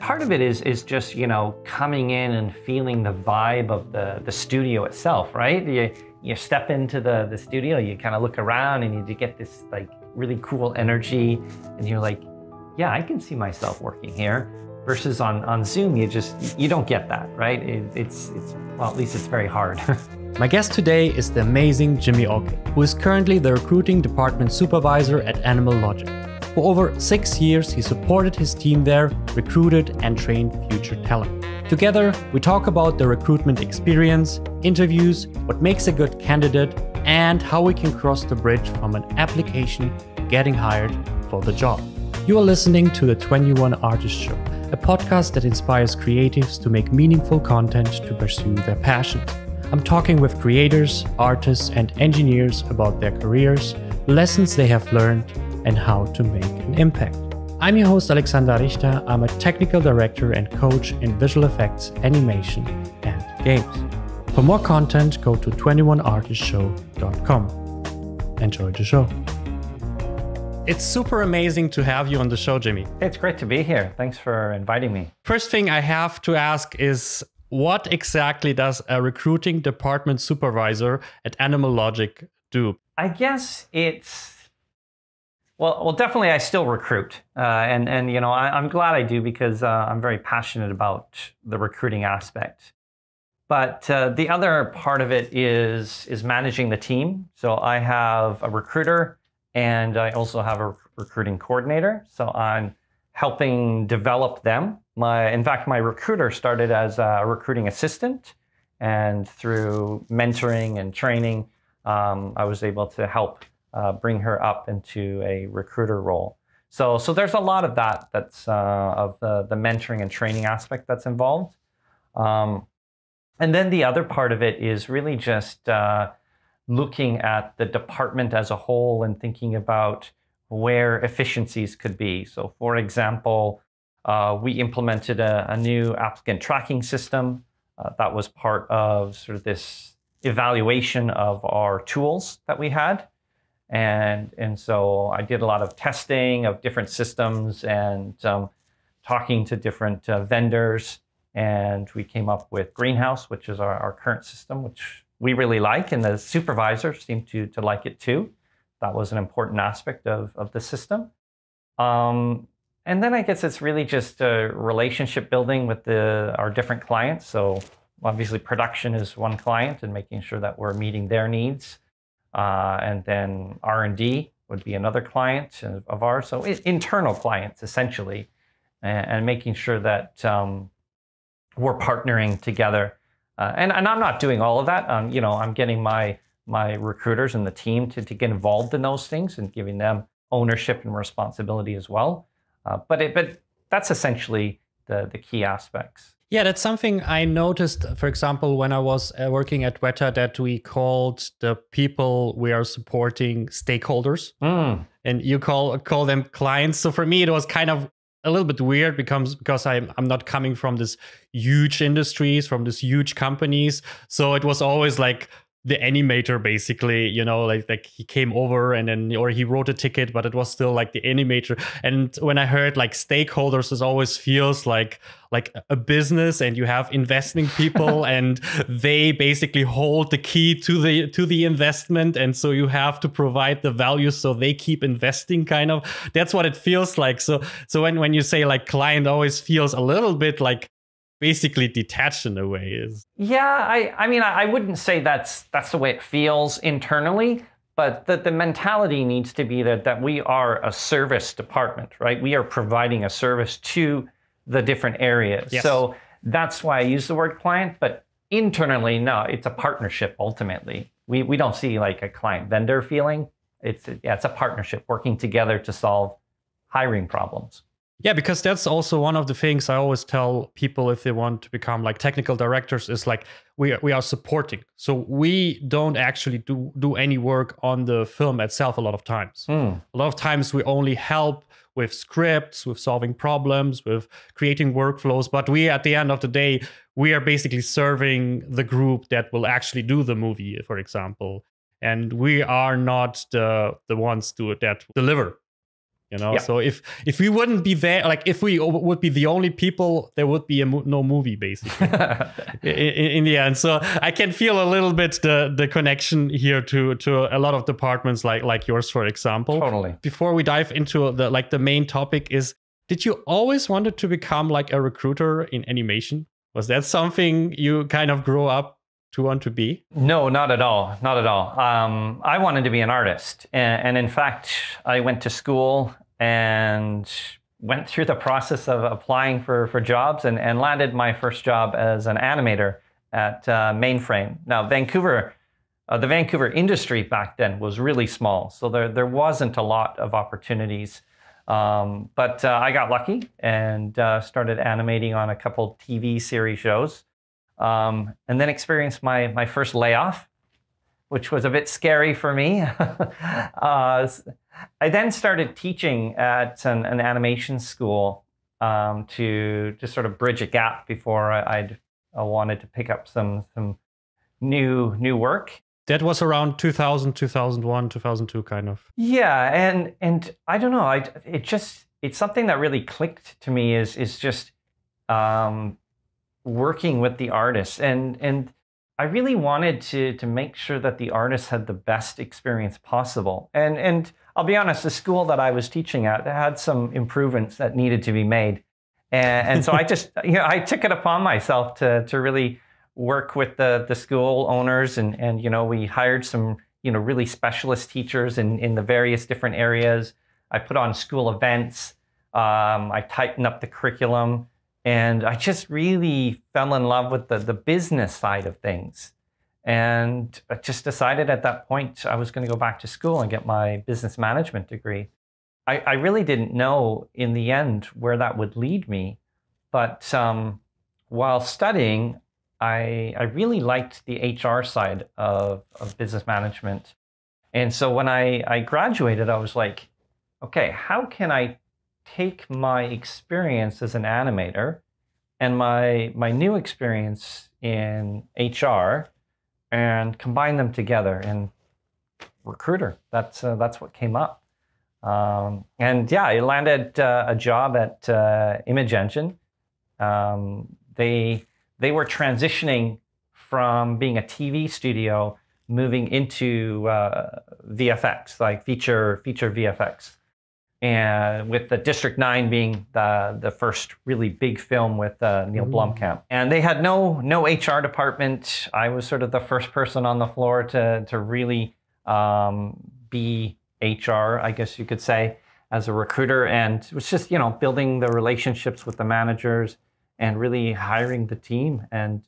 Part of it is is just you know coming in and feeling the vibe of the the studio itself, right? You you step into the the studio, you kind of look around, and you get this like really cool energy, and you're like, yeah, I can see myself working here. Versus on on Zoom, you just you don't get that, right? It, it's it's well, at least it's very hard. My guest today is the amazing Jimmy Ockey, who is currently the recruiting department supervisor at Animal Logic. For over six years, he supported his team there, recruited and trained future talent. Together, we talk about the recruitment experience, interviews, what makes a good candidate, and how we can cross the bridge from an application to getting hired for the job. You are listening to the 21 Artist Show, a podcast that inspires creatives to make meaningful content to pursue their passions. I'm talking with creators, artists, and engineers about their careers, lessons they have learned, and how to make an impact. I'm your host, Alexander Richter. I'm a technical director and coach in visual effects, animation, and games. For more content, go to 21artistshow.com. Enjoy the show. It's super amazing to have you on the show, Jimmy. It's great to be here. Thanks for inviting me. First thing I have to ask is what exactly does a recruiting department supervisor at Animal Logic do? I guess it's well, well, definitely, I still recruit, uh, and and you know, I, am glad I do because uh, I'm very passionate about the recruiting aspect. But uh, the other part of it is is managing the team. So I have a recruiter, and I also have a recruiting coordinator. So I'm helping develop them. My, in fact, my recruiter started as a recruiting assistant, and through mentoring and training, um, I was able to help uh, bring her up into a recruiter role. So, so there's a lot of that. That's uh, of the the mentoring and training aspect that's involved. Um, and then the other part of it is really just uh, looking at the department as a whole and thinking about where efficiencies could be. So, for example, uh, we implemented a, a, new applicant tracking system uh, that was part of sort of this evaluation of our tools that we had. And, and so I did a lot of testing of different systems and um, talking to different uh, vendors. And we came up with Greenhouse, which is our, our current system, which we really like, and the supervisors seem to, to like it too that was an important aspect of, of the system. Um, and then I guess it's really just a relationship building with the, our different clients. So obviously production is one client and making sure that we're meeting their needs. Uh, and then R&D would be another client of ours. So internal clients essentially, and, and making sure that um, we're partnering together. Uh, and, and I'm not doing all of that. Um, you know, I'm getting my my recruiters and the team to, to get involved in those things and giving them ownership and responsibility as well. Uh, but it, but that's essentially the the key aspects. Yeah, that's something I noticed, for example, when I was uh, working at Weta, that we called the people we are supporting stakeholders, mm. and you call call them clients. So for me, it was kind of a little bit weird because because I'm I'm not coming from this huge industries, from this huge companies. So it was always like the animator basically you know like like he came over and then or he wrote a ticket but it was still like the animator. And when i heard like stakeholders it always feels like like a business and you have investing people and they basically hold the key to the to the investment. And so you have to provide the value so they keep investing kind of. That's what it feels like. So so when when you say like client always feels a little bit like basically detached in a way is yeah i i mean i wouldn't say that's that's the way it feels internally but that the mentality needs to be that that we are a service department right? We are providing a service to the different areas. Yes. so that's why i use the word client but internally no it's a partnership ultimately. We we don't see like a client vendor feeling. It's yeah it's a partnership working together to solve hiring problems yeah, because that's also one of the things I always tell people if they want to become like technical directors is like we are, we are supporting. So we don't actually do do any work on the film itself a lot of times. Mm. A lot of times we only help with scripts, with solving problems, with creating workflows, but we at the end of the day we are basically serving the group that will actually do the movie, for example. And we are not the the ones to that deliver you know. Yeah. So if if we wouldn't be there, like if we would be the only people, there would be mo- no movie basically in, in, the end. So I can feel a little bit the the connection here to to a lot of departments like like yours, for example. Totally. Before we dive into the like the main topic is, did you always wanted to become like a recruiter in animation? Was that something you kind of grew up to want to be? No, not at all. Not at all. Um, I wanted to be an artist. And, and, in fact, I went to school and went through the process of applying for, for jobs and, and landed my first job as an animator at uh, Mainframe. Now, Vancouver, uh, the Vancouver industry back then was really small. So there, there wasn't a lot of opportunities. Um, but uh, I got lucky and uh, started animating on a couple TV series shows um, and then experienced my, my first layoff, which was a bit scary for me. I then started teaching at an, an animation school um, to just sort of bridge a gap before I, I wanted to pick up some some new new work. That was around 2000, 2001, 2002, kind of. Yeah, and and I don't know. I it just it's something that really clicked to me. Is is just um, working with the artists and and I really wanted to to make sure that the artists had the best experience possible. And and I'll be honest, the school that I was teaching at had some improvements that needed to be made. And, and so I just you know I took it upon myself to to really work with the the school owners and and you know we hired some you know really specialist teachers in in the various different areas. I put on school events. Um, I tightened up the curriculum. And I just really fell in love with the, the business side of things. And I just decided at that point I was going to go back to school and get my business management degree. I, I really didn't know in the end where that would lead me. But um, while studying, I, I really liked the HR side of, of business management. And so when I, I graduated, I was like, okay, how can I take my experience as an animator and my my new experience in HR and combine them together in recruiter. That's uh, that's what came up. Um, and yeah, I landed uh, a job at uh, Image Engine. Um, they they were transitioning from being a TV studio, moving into uh, VFX, like feature feature VFX and with the District Nine being the the first really big film with uh, Neil Ooh. Blomkamp, and they had no no HR department. I was sort of the first person on the floor to to really um, be HR, I guess you could say, as a recruiter, and it was just you know building the relationships with the managers and really hiring the team, and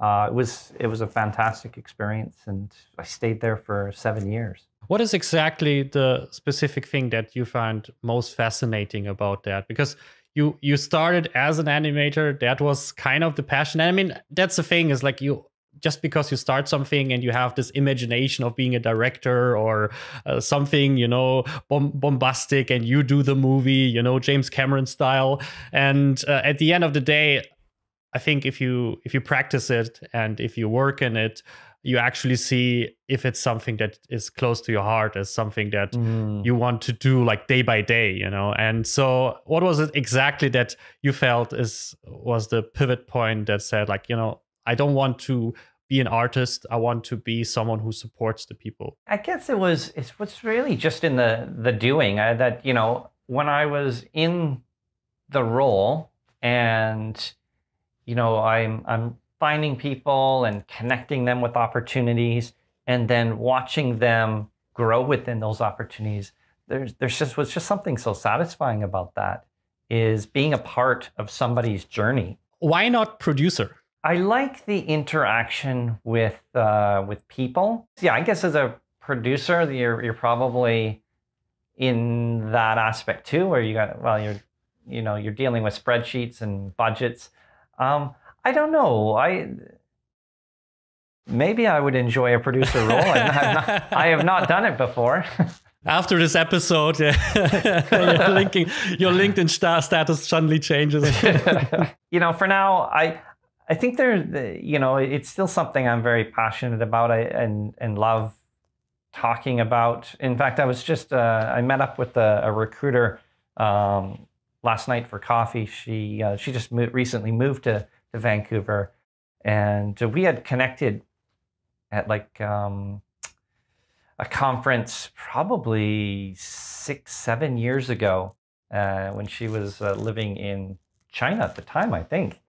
uh, it was it was a fantastic experience, and I stayed there for seven years. What is exactly the specific thing that you find most fascinating about that? Because you you started as an animator, that was kind of the passion. And I mean, that's the thing is like you just because you start something and you have this imagination of being a director or uh, something you know bom- bombastic and you do the movie you know james cameron style and uh, at the end of the day i think if you if you practice it and if you work in it you actually see if it's something that is close to your heart as something that mm. you want to do like day by day you know? And so what was it exactly that you felt is was the pivot point that said like you know i don't want to be an artist. I want to be someone who supports the people. I guess it was it's what's really just in the the doing. I, that you know when i was in the role and you know i'm i'm finding people and connecting them with opportunities and then watching them grow within those opportunities. There's there's just was just something so satisfying about that is being a part of somebody's journey. Why not producer? I like the interaction with uh, with people. Yeah i guess as a producer you're you're probably in that aspect too where you got well you're you know you're dealing with spreadsheets and budgets um, I don't know. I maybe I would enjoy a producer role. not, I have not done it before. After this episode, your, linking, your LinkedIn status suddenly changes. you know, for now, I I think there, you know, it's still something I'm very passionate about and and love talking about. In fact, I was just uh, I met up with a, a recruiter um, last night for coffee. She uh, she just moved, recently moved to to Vancouver, and we had connected at like um, a conference probably six seven years ago uh, when she was uh, living in China at the time, I think.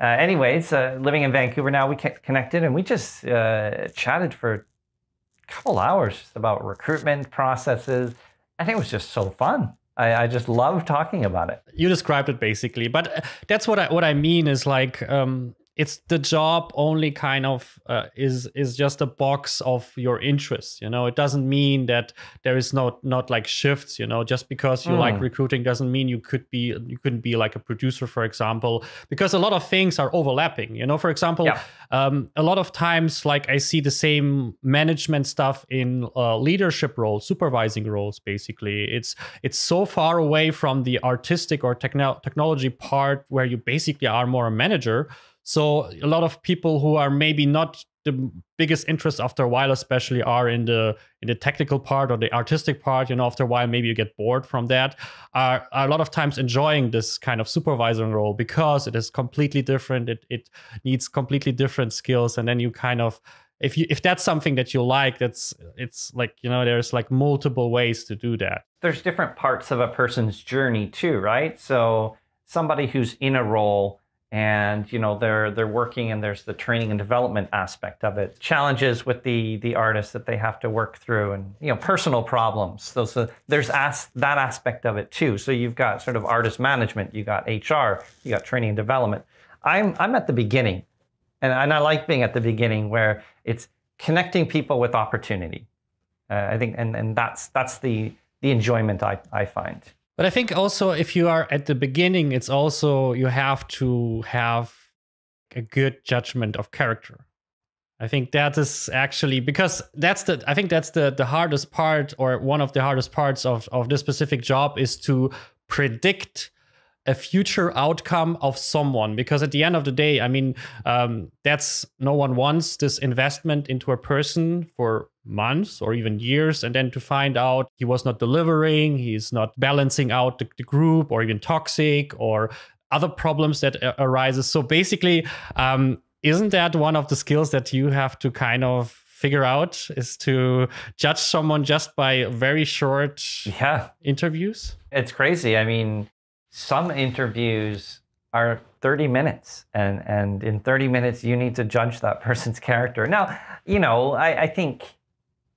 Uh, anyways, uh, living in Vancouver now, we connected and we just uh, chatted for a couple hours just about recruitment processes. I think it was just so fun. I, I, just love talking about it. You described it basically, but that's what I what I mean is like um, it's the job only kind of uh, is is just a box of your interests you know it doesn't mean that there is not not like shifts you know just because you mm. like recruiting doesn't mean you could be you couldn't be like a producer for example because a lot of things are overlapping you know for example yeah. um, a lot of times like i see the same management stuff in uh, leadership roles supervising roles basically it's it's so far away from the artistic or techno- technology part where you basically are more a manager so a lot of people who are maybe not the biggest interest after a while, especially, are in the in the technical part or the artistic part. You know, after a while, maybe you get bored from that. Are, are a lot of times enjoying this kind of supervising role because it is completely different. It it needs completely different skills, and then you kind of if you if that's something that you like that's it's like you know there's like multiple ways to do that there's different parts of a person's journey too right so somebody who's in a role and you know they're they're working and there's the training and development aspect of it. Challenges with the the artists that they have to work through and you know personal problems. Those uh, there's as, that aspect of it too. So you've got sort of artist management you got hr you got training and development. I'm i'm at the beginning. And, and i like being at the beginning where it's connecting people with opportunity. Uh, i think and and that's that's the the enjoyment i i find but I think also if you are at the beginning, it's also you have to have a good judgment of character. I think that is actually because that's the I think that's the the hardest part or one of the hardest parts of of this specific job is to predict a future outcome of someone. Because at the end of the day i mean um, that's no one wants this investment into a person for months or even years and then to find out he was not delivering he's not balancing out the, the group or even toxic or other problems that uh, arises. So basically um, isn't that one of the skills that you have to kind of figure out is to judge someone just by very short yeah. interviews? It's crazy. I mean some interviews are 30 minutes and and in 30 minutes you need to judge that person's character. Now you know i, I think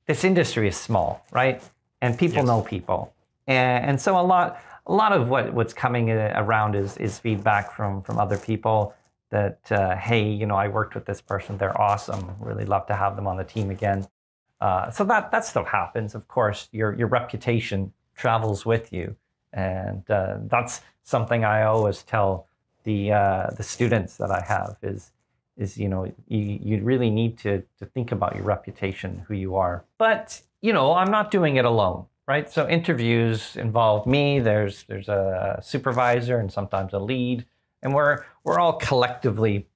this industry is small right? And people yes. know people. And, and so a lot a lot of what what's coming around is is feedback from from other people that uh, hey you know i worked with this person. They're awesome. Really love to have them on the team again. Uh, so that that still happens of course. Your your reputation travels with you and uh, that's something I always tell the uh, the students that I have is is you know you, you really need to to think about your reputation, who you are. But you know I'm not doing it alone, right? So interviews involve me. There's there's a supervisor and sometimes a lead, and we're we're all collectively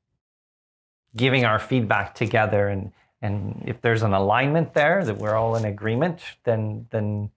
giving our feedback together and and if there's an alignment there that we're all in agreement then then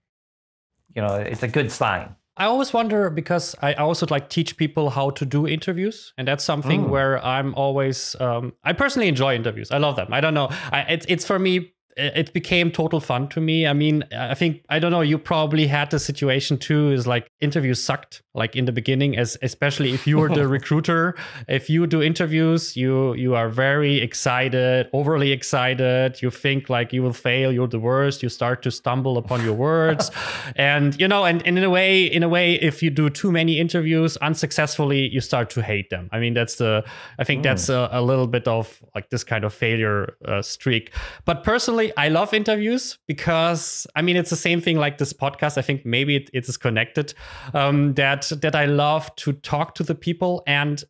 you know it's a good sign I always wonder because I also like teach people how to do interviews, and that's something mm. where I'm always. Um, I personally enjoy interviews. I love them. I don't know. I, it's it's for me it became total fun to me. I mean, I think I don't know. You probably had the situation too. Is like interviews sucked, like in the beginning, as especially if you were the recruiter. If you do interviews, you you are very excited, overly excited. You think like you will fail. You're the worst. You start to stumble upon your words, and you know, and, and in a way, in a way, if you do too many interviews unsuccessfully, you start to hate them. I mean, that's the. I think mm. that's a, a, little bit of like this kind of failure uh, streak. But personally I love interviews because I mean it's the same thing like this podcast. I think maybe it, it is connected. Um, that that I love to talk to the people, and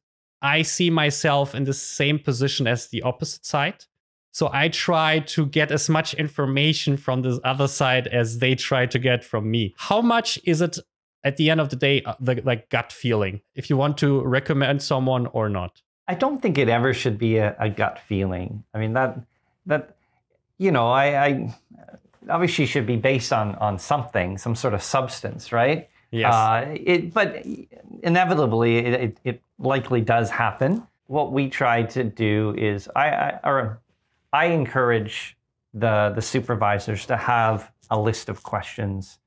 I see myself in the same position as the opposite side. So I try to get as much information from the other side as they try to get from me. How much is it at the end of the day, uh, the like gut feeling, if you want to recommend someone or not? I don't think it ever should be a, a gut feeling. I mean that that you know, I, I obviously should be based on on something, some sort of substance, right? Yes. Uh, it, but inevitably, it, it, it, likely does happen. What we try to do is, I, I, or I encourage the the supervisors to have a list of questions,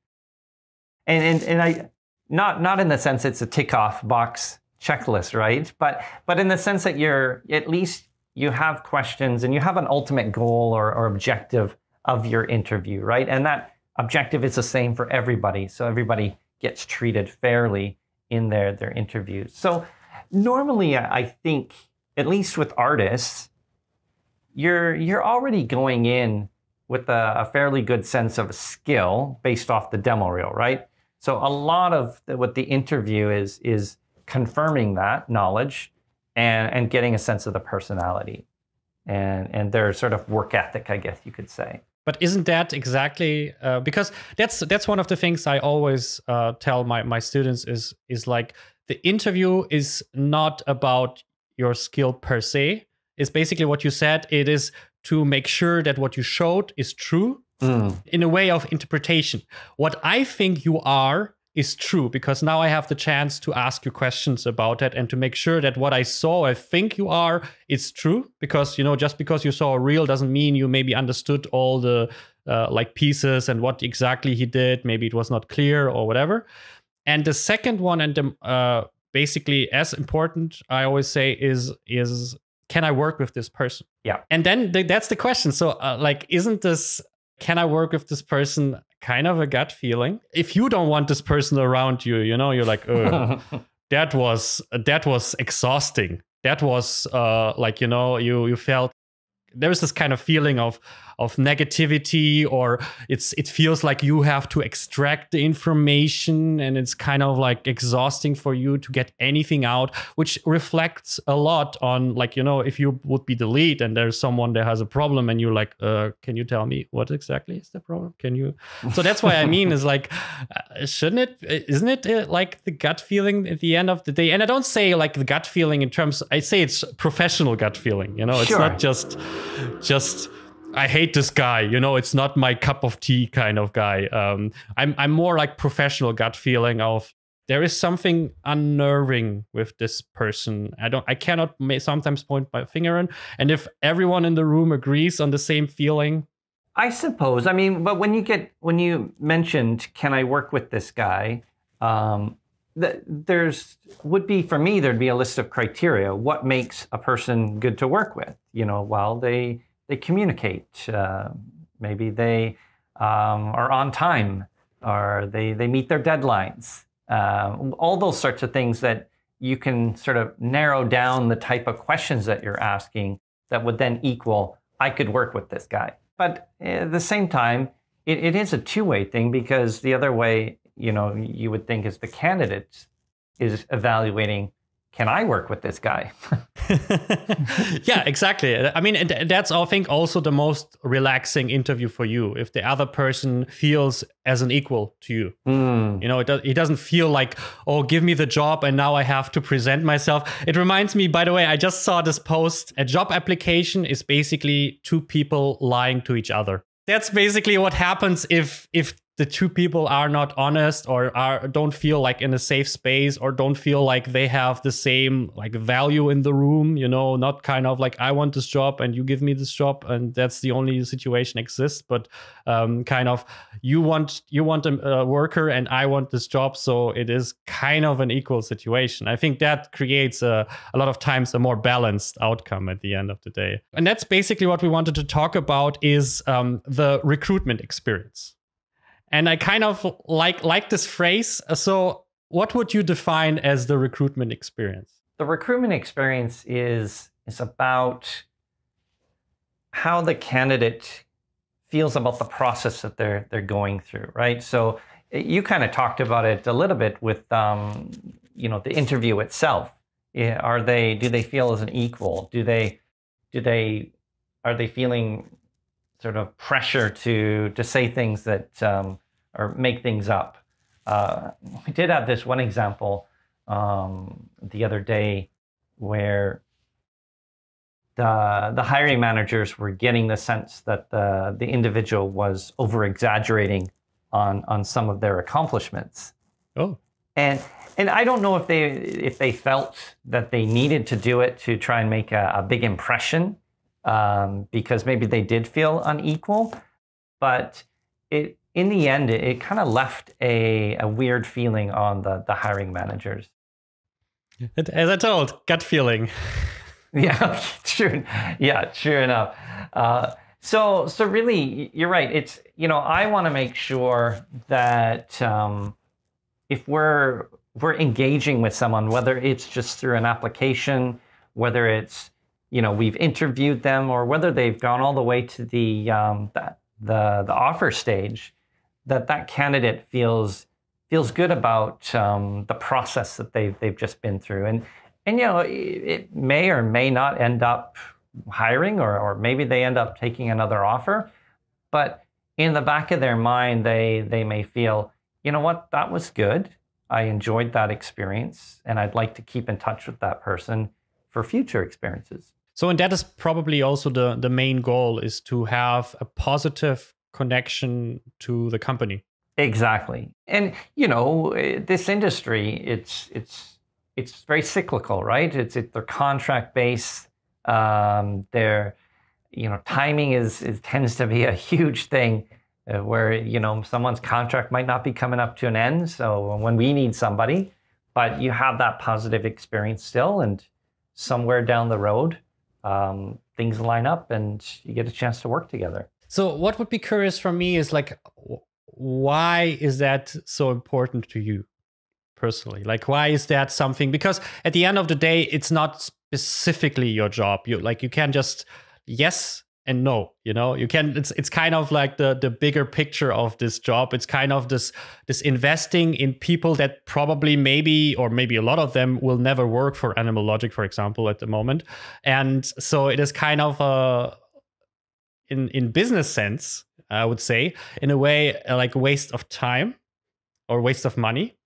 and and, and I not not in the sense it's a tick off box checklist, right? But but in the sense that you're at least you have questions and you have an ultimate goal or, or objective of your interview, right? And that objective is the same for everybody. So everybody gets treated fairly in their, their interviews. So normally I think, at least with artists, you're you're already going in with a, a fairly good sense of skill based off the demo reel, right? So a lot of the, what the interview is is confirming that knowledge and and getting a sense of the personality and and their sort of work ethic, I guess you could say. But isn't that exactly uh, because that's that's one of the things I always uh, tell my my students is is like the interview is not about your skill per se. It's basically what you said. It is to make sure that what you showed is true mm. in a way of interpretation. What I think you are is true because now I have the chance to ask you questions about it and to make sure that what I saw, I think you are, is true. Because you know, just because you saw a reel doesn't mean you maybe understood all the uh, like pieces and what exactly he did. Maybe it was not clear or whatever. And the second one, and the, uh, basically as important, I always say is is can I work with this person? Yeah. And then th- that's the question. So, uh, like, isn't this can I work with this person kind of a gut feeling. If you don't want this person around you, you know, you're like, that was that was exhausting. That was uh, like you know, you you felt there was this kind of feeling of of negativity or it's it feels like you have to extract the information and it's kind of like exhausting for you to get anything out which reflects a lot on like you know if you would be the lead and there's someone that has a problem and you're like uh, can you tell me what exactly is the problem? Can you? So that's why i mean is like uh, shouldn't it isn't it uh, like the gut feeling at the end of the day? And i don't say like the gut feeling in terms i say it's professional gut feeling you know? It's not just just I hate this guy. You know, it's not my cup of tea kind of guy. Um, I'm I'm more like professional gut feeling of there is something unnerving with this person. I don't. I cannot sometimes point my finger in. And if everyone in the room agrees on the same feeling, I suppose. I mean, but when you get when you mentioned, can I work with this guy? Um, there's would be for me there'd be a list of criteria what makes a person good to work with you know well they they communicate. Uh, maybe they um, are on time or they, they meet their deadlines. Uh, all those sorts of things that you can sort of narrow down the type of questions that you're asking that would then equal, I could work with this guy. But at the same time, it, it is a two way thing because the other way, you know, you would think is the candidate is evaluating can I work with this guy? yeah, exactly. I mean, that's I think also the most relaxing interview for you if the other person feels as an equal to you. Mm. You know, it, do, it doesn't feel like, oh, give me the job and now I have to present myself. It reminds me, by the way, I just saw this post. A job application is basically two people lying to each other that's basically what happens if if the two people are not honest or are don't feel like in a safe space or don't feel like they have the same like value in the room you know not kind of like i want this job and you give me this job and that's the only situation exists but um, kind of you want you want a, a worker and i want this job so it is kind of an equal situation. I think that creates a, a lot of times a more balanced outcome at the end of the day. And that's basically what we wanted to talk about is um, the recruitment experience and I kind of like like this phrase. So, what would you define as the recruitment experience? The recruitment experience is is about how the candidate feels about the process that they're they're going through, right? So, you kind of talked about it a little bit with um, you know the interview itself. Are they do they feel as an equal? Do they do they are they feeling sort of pressure to to say things that um, or make things up. Uh, we did have this one example um, the other day where the the hiring managers were getting the sense that the the individual was over exaggerating on on some of their accomplishments, Oh. And and I don't know if they if they felt that they needed to do it to try and make a, a big impression, um, because maybe they did feel unequal, but it in the end it, it kind of left a, a weird feeling on the the hiring managers. As I told, gut feeling. Yeah, true. Yeah, true enough. Uh, so, so really, you're right. It's you know, I want to make sure that um, if we're we're engaging with someone, whether it's just through an application, whether it's you know we've interviewed them, or whether they've gone all the way to the um, the, the the offer stage, that that candidate feels feels good about um, the process that they've they've just been through, and and you know it, it may or may not end up hiring or, or maybe they end up taking another offer. But in the back of their mind, they, they may feel, you know what, that was good. I enjoyed that experience and I'd like to keep in touch with that person for future experiences. So, and that is probably also the, the main goal is to have a positive connection to the company. Exactly. And, you know, this industry, it's, it's, it's very cyclical, right? It's, it, they're contract based um, there, you know, timing is, is tends to be a huge thing. Uh, where you know someone's contract might not be coming up to an end, so when we need somebody, but you have that positive experience still, and somewhere down the road, um, things line up and you get a chance to work together. So, what would be curious for me is like, why is that so important to you personally? Like, why is that something? Because at the end of the day, it's not specifically your job. You like you can just yes and no you know you can it's it's kind of like the the bigger picture of this job. It's kind of this this investing in people that probably maybe or maybe a lot of them will never work for animal logic for example at the moment. And so it is kind of a in in business sense i would say in a way like waste of time or waste of money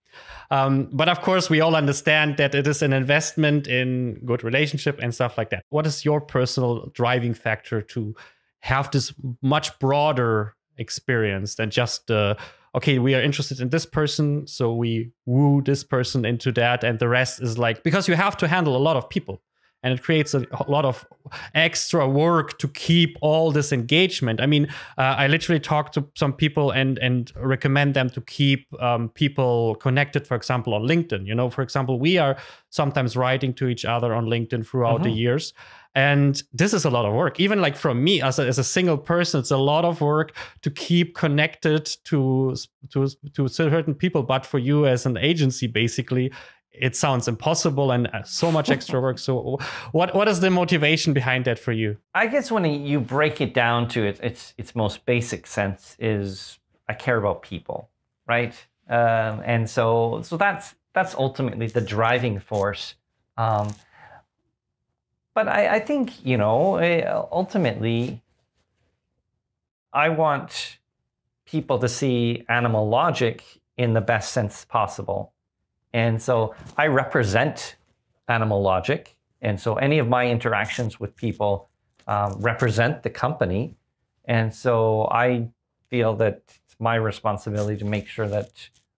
um, but of course, we all understand that it is an investment in good relationship and stuff like that. What is your personal driving factor to have this much broader experience than just uh, okay, we are interested in this person, so we woo this person into that, and the rest is like because you have to handle a lot of people and it creates a, lot of extra work to keep all this engagement. I mean, uh, I literally talk to some people and and recommend them to keep um, people connected. For example, on LinkedIn. You know, for example, we are sometimes writing to each other on LinkedIn throughout mm-hmm. the years. And this is a lot of work. Even like from me as a, as a single person, it's a lot of work to keep connected to, to, to certain people. But for you as an agency, basically, it sounds impossible and uh, so much extra work. So, what what is the motivation behind that for you? I guess when you break it down to its its, its most basic sense is I care about people, right? Um, and so so that's that's ultimately the driving force. Um, but I, I think you know eh, ultimately, I want people to see animal logic in the best sense possible and so I represent Animal Logic. And so any of my interactions with people um, represent the company. And so I feel that it's my responsibility to make sure that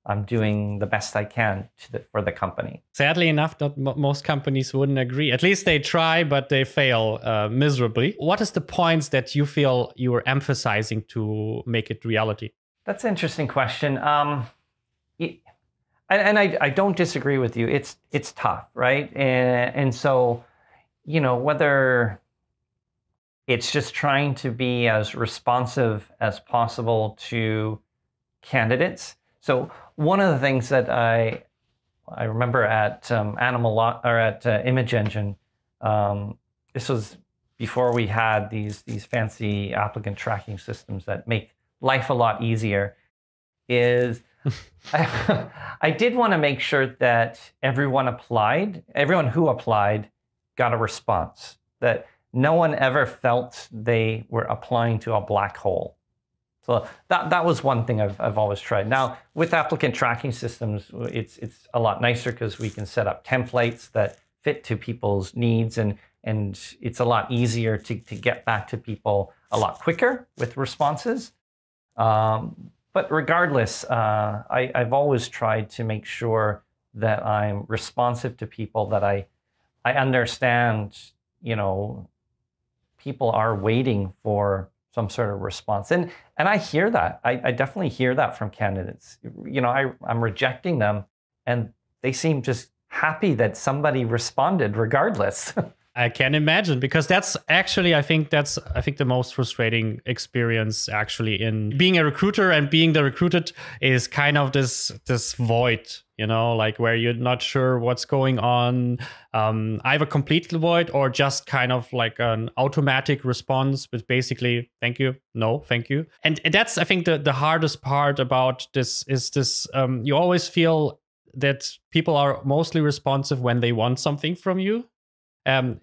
I'm doing the best I can the, for the company. Sadly enough, not most companies wouldn't agree. At least they try, but they fail uh, miserably. What is the points that you feel you are emphasizing to make it reality? That's an interesting question. Um, and, and I, I don't disagree with you. It's it's tough, right? And and so, you know, whether it's just trying to be as responsive as possible to candidates. So one of the things that I I remember at um, Animal or at uh, Image Engine, um, this was before we had these these fancy applicant tracking systems that make life a lot easier. Is I, I did want to make sure that everyone applied, everyone who applied got a response, that no one ever felt they were applying to a black hole. So that, that was one thing I've, I've always tried. Now, with applicant tracking systems, it's, it's a lot nicer because we can set up templates that fit to people's needs and, and it's a lot easier to, to get back to people a lot quicker with responses. Um, but regardless, uh, I, I've always tried to make sure that I'm responsive to people, that I, I understand, you know, people are waiting for some sort of response. And and I hear that. I, I definitely hear that from candidates. You know, I, I'm rejecting them and they seem just happy that somebody responded regardless. I can imagine because that's actually I think that's I think the most frustrating experience actually in being a recruiter and being the recruited is kind of this this void you know like where you're not sure what's going on. Um, either complete void or just kind of like an automatic response with basically thank you no thank you. And, that's I think the the hardest part about this is this um, you always feel that people are mostly responsive when they want something from you um,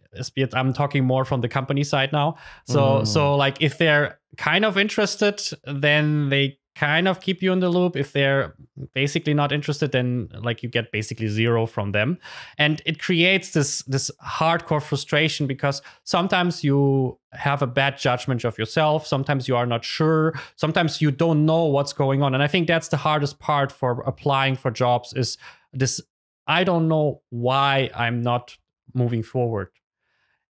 I'm talking more from the company side now. So mm. so like if they're kind of interested, then they kind of keep you in the loop. If they're basically not interested, then like you get basically zero from them, and it creates this this hardcore frustration because sometimes you have a bad judgment of yourself. Sometimes you are not sure. Sometimes you don't know what's going on, and I think that's the hardest part for applying for jobs is this. I don't know why I'm not moving forward.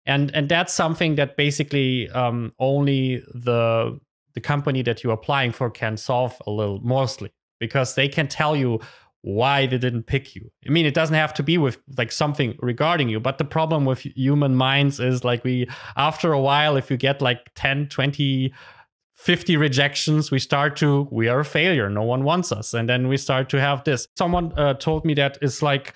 And and that's something that basically um, only the the company that you're applying for can solve a little mostly because they can tell you why they didn't pick you. I mean it doesn't have to be with like something regarding you but the problem with human minds is like we after a while if you get like 10 20 50 rejections we start to we are a failure. No one wants us. And then we start to have this. Someone uh, told me that it's like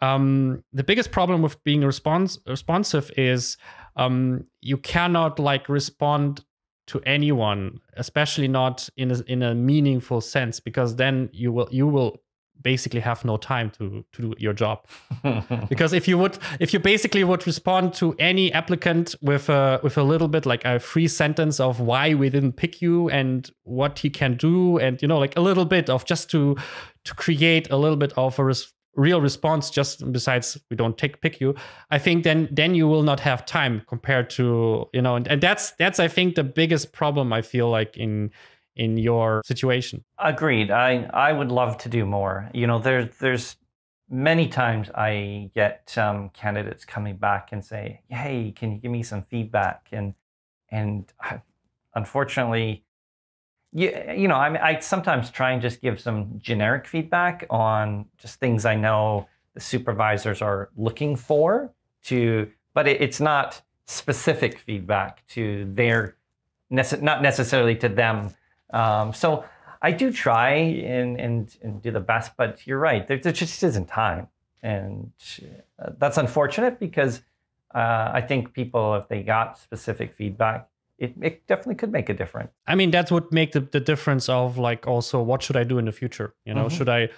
um, the biggest problem with being response responsive is um, you cannot like respond to anyone, especially not in a, in a meaningful sense, because then you will you will basically have no time to to do your job. because if you would if you basically would respond to any applicant with a with a little bit like a free sentence of why we didn't pick you and what he can do and you know like a little bit of just to to create a little bit of a res- real response just besides we don't take pick you i think then then you will not have time compared to you know and, and that's that's i think the biggest problem i feel like in in your situation. Agreed. I i would love to do more. You know there's there's many times i get um, candidates coming back and say hey can you give me some feedback? And and I, unfortunately you, you know, I, I sometimes try and just give some generic feedback on just things I know the supervisors are looking for to, but it, it's not specific feedback to their, not necessarily to them. Um, so I do try and, and, and do the best, but you're right, there, there just isn't time. And uh, that's unfortunate because uh, I think people, if they got specific feedback, it, it definitely could make a difference. I mean, that would make the, the difference of like also what should I do in the future? You know, mm-hmm. should I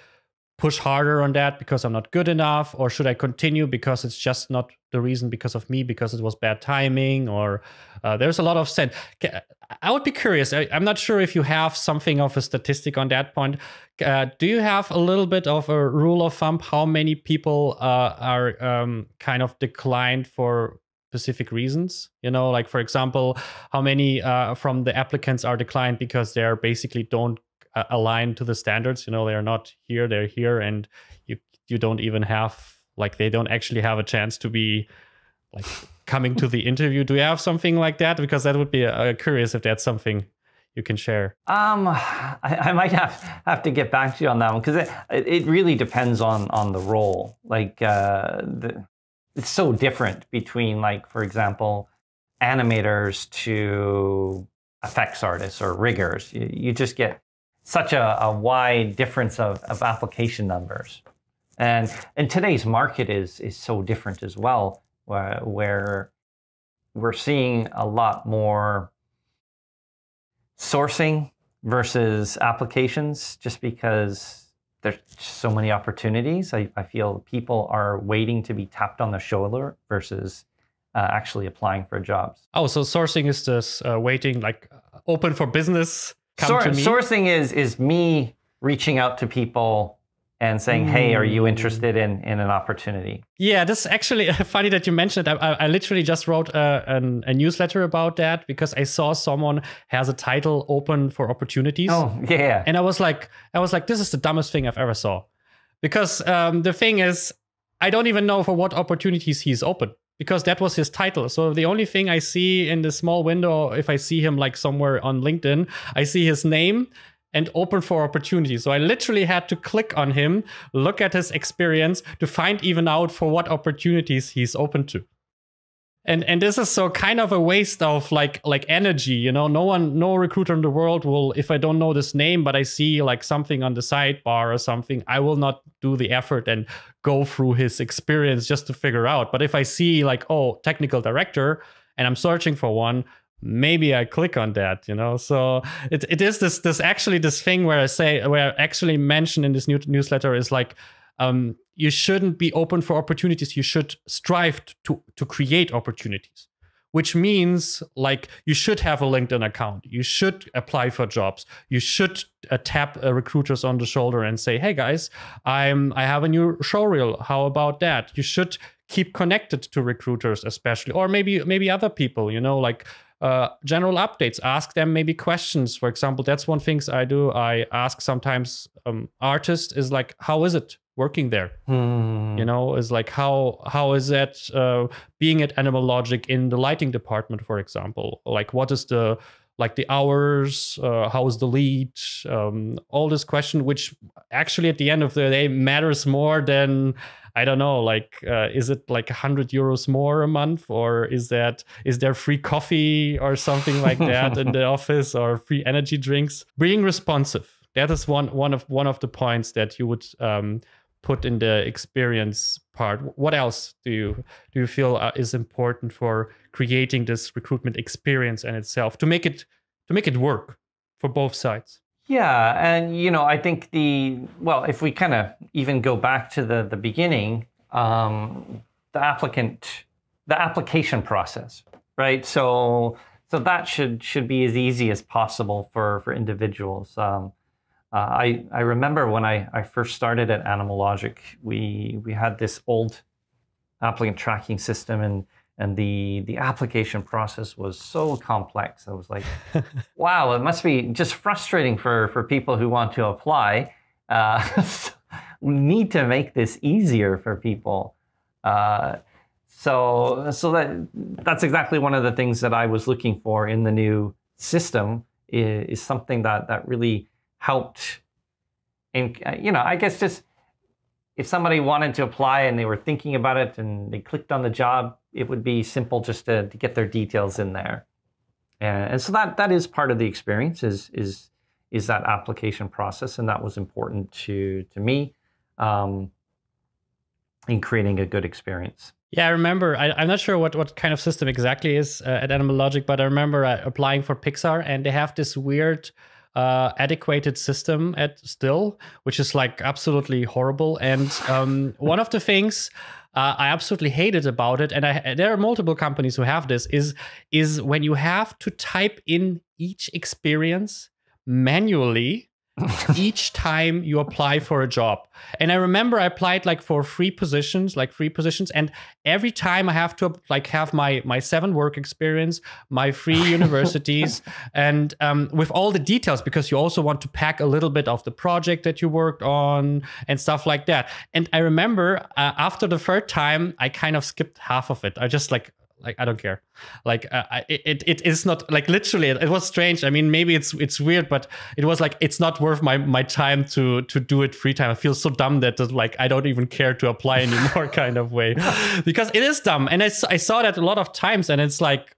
push harder on that because I'm not good enough, or should I continue because it's just not the reason because of me because it was bad timing? Or uh, there's a lot of sense. I would be curious. I, am not sure if you have something of a statistic on that point. Uh, do you have a little bit of a rule of thumb how many people uh, are um, kind of declined for specific reasons you know like for example how many uh, from the applicants are declined because they're basically don't uh, align to the standards you know they're not here they're here and you you don't even have like they don't actually have a chance to be like coming to the interview do you have something like that because that would be uh, curious if that's something you can share? Um, I, I, might have, have to get back to you on that one because it, it really depends on on the role. Like uh, the, it's so different between like for example animators to effects artists or riggers. You, you just get such a, a wide difference of, of application numbers. And and today's market is is so different as well where, where we're seeing a lot more sourcing versus applications just because there's so many opportunities. I, I feel people are waiting to be tapped on the shoulder versus uh, actually applying for jobs. Oh, so sourcing is just uh, waiting, like open for business. Sor- sourcing is is me reaching out to people and saying, "Hey, are you interested in in an opportunity?" Yeah, this is actually funny that you mentioned it. I, I literally just wrote a, an, a, newsletter about that because I saw someone has a title open for opportunities. Oh, yeah. And I was like, I was like, this is the dumbest thing I've ever saw, because um, the thing is, I don't even know for what opportunities he's open because that was his title. So the only thing I see in the small window, if I see him like somewhere on LinkedIn, I see his name and open for opportunities. So I literally had to click on him, look at his experience to find even out for what opportunities he's open to. And and this is so kind of a waste of like like energy, you know. No one, no recruiter in the world will, if I don't know this name, but I see like something on the sidebar or something, I will not do the effort and go through his experience just to figure out. But if I see like, oh, technical director, and I'm searching for one, maybe I click on that, you know. So it, it is this this actually this thing where I say where I actually mention in this new newsletter is like um, you shouldn't be open for opportunities. You should strive to to create opportunities, which means like you should have a LinkedIn account. You should apply for jobs. You should uh, tap uh, recruiters on the shoulder and say, "Hey guys, I'm I have a new show reel. How about that?" You should keep connected to recruiters especially or maybe maybe other people you know like uh, general updates. Ask them maybe questions. For example, that's one things I do. I ask sometimes um, artists is like, how is it working there? Hmm. You know, is like how how is that uh, being at Animal Logic in the lighting department, for example? Like, what is the like the hours uh, how is the lead um, all this question which actually at the end of the day matters more than I don't know, like, uh, is it like 100 euros more a month, or is that is there free coffee or something like that in the office, or free energy drinks? Being responsive. That is one one of one of the points that you would um, put in the experience part. What else do you do you feel uh, is important for creating this recruitment experience in itself to make it to make it work for both sides? Yeah, and you know, I think the well, if we kind of even go back to the the beginning, um, the applicant, the application process, right? So so that should should be as easy as possible for for individuals. Um, uh, I I remember when I I first started at Animal Logic, we we had this old applicant tracking system and and the the application process was so complex. I was like, wow, it must be just frustrating for for people who want to apply. Uh, we need to make this easier for people. Uh, so so that that's exactly one of the things that I was looking for in the new system is, is something that that really helped. And you know, I guess just if somebody wanted to apply and they were thinking about it and they clicked on the job, it would be simple just to, to get their details in there. And, and so that that is part of the experience is is is that application process, and that was important to to me um, in creating a good experience. Yeah, I remember. I, am not sure what, what kind of system exactly is uh, at Animal Logic, but I remember uh, applying for Pixar, and they have this weird uh, adequated system at still, which is like absolutely horrible. And um, one of the things uh, I absolutely hated about it, and I, there are multiple companies who have this, is is when you have to type in each experience manually each time you apply for a job. And I remember I applied like for three positions, like three positions, and every time I have to like have my my seven work experience, my three universities, and um, with all the details because you also want to pack a little bit of the project that you worked on and stuff like that. And I remember uh, after the third time, I kind of skipped half of it. I just like like i don't care. Like uh, it, it is not like literally it, it, was strange. I mean maybe it's it's weird but it was like it's not worth my my time to to do it free time. I feel so dumb that like i don't even care to apply anymore kind of way. Because it is dumb. And I, I saw that a lot of times and it's like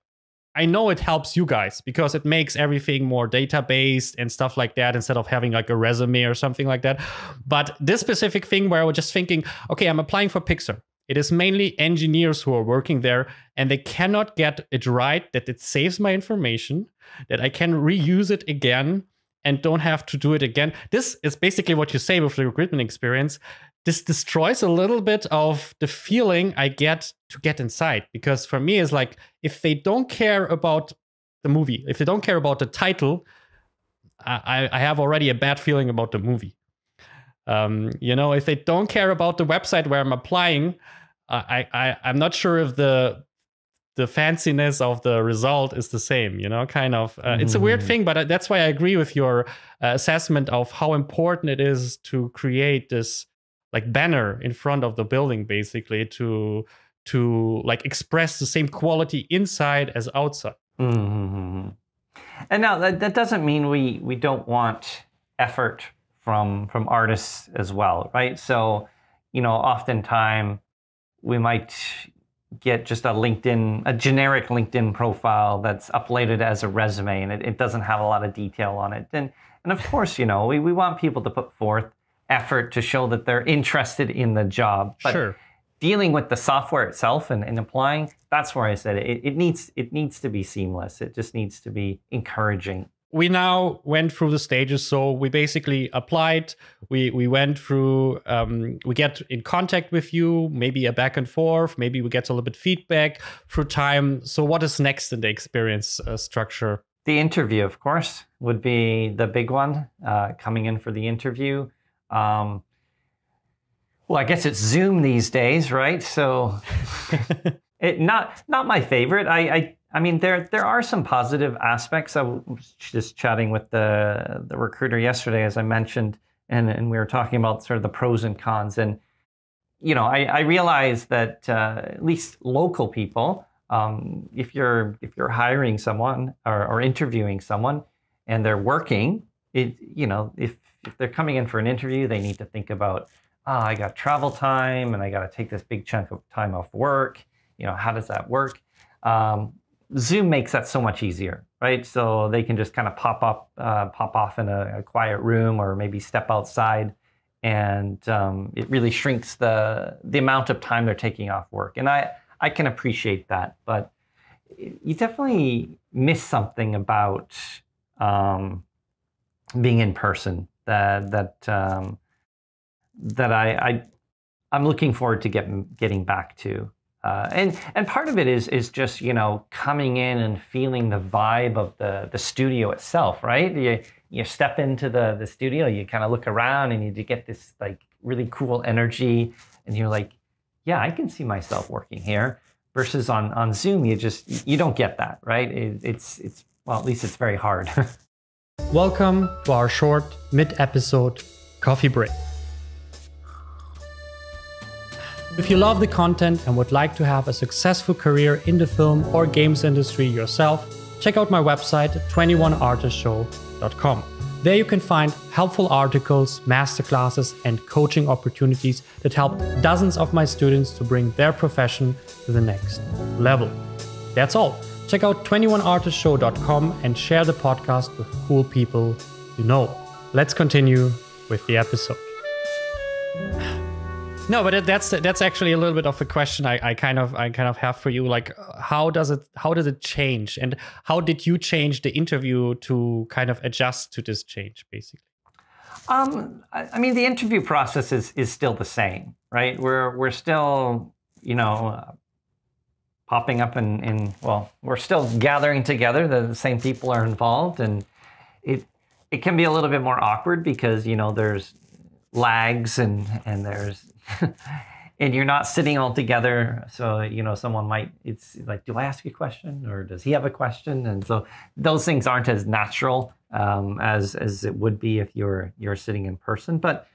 I know it helps you guys because it makes everything more data based and stuff like that instead of having like a resume or something like that. But this specific thing where I was just thinking, okay, I'm applying for Pixar. It is mainly engineers who are working there and they cannot get it right that it saves my information, that I can reuse it again and don't have to do it again. This is basically what you say with the recruitment experience. This destroys a little bit of the feeling I get to get inside because for me, it's like if they don't care about the movie, if they don't care about the title, I, I have already a bad feeling about the movie. Um, you know, if they don't care about the website where I'm applying, I, I I'm not sure if the the fanciness of the result is the same you know kind of uh, it's a weird mm-hmm. thing but uh, that's why i agree with your uh, assessment of how important it is to create this like banner in front of the building basically to to like express the same quality inside as outside mm-hmm. and now that, that doesn't mean we we don't want effort from from artists as well right so you know oftentimes we might get just a LinkedIn, a generic LinkedIn profile that's uploaded as a resume and it, it, doesn't have a lot of detail on it. And, and of course, you know, we, we want people to put forth effort to show that they're interested in the job. But sure. dealing with the software itself and, and applying, that's where I said it, it needs it needs to be seamless. It just needs to be encouraging we now went through the stages. So we basically applied. We we went through. Um, we get in contact with you. Maybe a back and forth. Maybe we get a little bit feedback through time. So what is next in the experience uh, structure? The interview, of course, would be the big one. Uh, coming in for the interview. Um, well, I guess it's Zoom these days, right? So, it not not my favorite. I, I I mean, there there are some positive aspects. I was just chatting with the the recruiter yesterday, as I mentioned, and and we were talking about sort of the pros and cons. And you know, I, I realize that uh, at least local people, um, if you're if you're hiring someone or, or interviewing someone, and they're working, it you know, if if they're coming in for an interview, they need to think about, oh, I got travel time, and I got to take this big chunk of time off work. You know, how does that work? Um, Zoom makes that so much easier, right? So they can just kind of pop up, uh, pop off in a, a, quiet room, or maybe step outside, and um, it really shrinks the the amount of time they're taking off work. And I I can appreciate that, but you definitely miss something about um, being in person that that um, that I, I I'm looking forward to get, getting back to. Uh, and and part of it is is just you know coming in and feeling the vibe of the the studio itself, right? You you step into the the studio, you kind of look around, and you get this like really cool energy, and you're like, yeah, I can see myself working here. Versus on on Zoom, you just you don't get that, right? It, it's it's well, at least it's very hard. Welcome to our short mid episode coffee break. If you love the content and would like to have a successful career in the film or games industry yourself, check out my website 21artistshow.com. There you can find helpful articles, masterclasses, and coaching opportunities that help dozens of my students to bring their profession to the next level. That's all. Check out 21artistshow.com and share the podcast with cool people you know. Let's continue with the episode. No, but that's that's actually a little bit of a question I, I kind of I kind of have for you. Like, how does it how does it change, and how did you change the interview to kind of adjust to this change, basically? Um, I mean, the interview process is is still the same, right? We're we're still, you know, uh, popping up in, in well, we're still gathering together. The, the same people are involved, and it it can be a little bit more awkward because you know there's lags and and there's and you're not sitting all together. So, you know, someone might, it's like, do I ask a question or does he have a question? And so those things aren't as natural um, as, as it would be if you're, you're sitting in person. But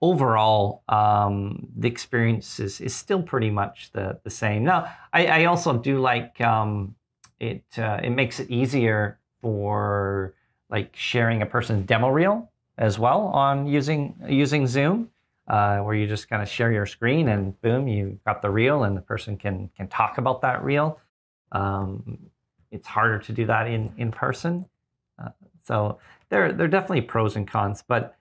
overall, um, the experience is, is still pretty much the, the same. Now, I, I also do like um, it, uh, it makes it easier for like sharing a person's demo reel as well on using using Zoom uh, where you just kind of share your screen and boom, you got the reel and the person can can talk about that reel. Um, it's harder to do that in in person. Uh, so there there are definitely pros and cons, but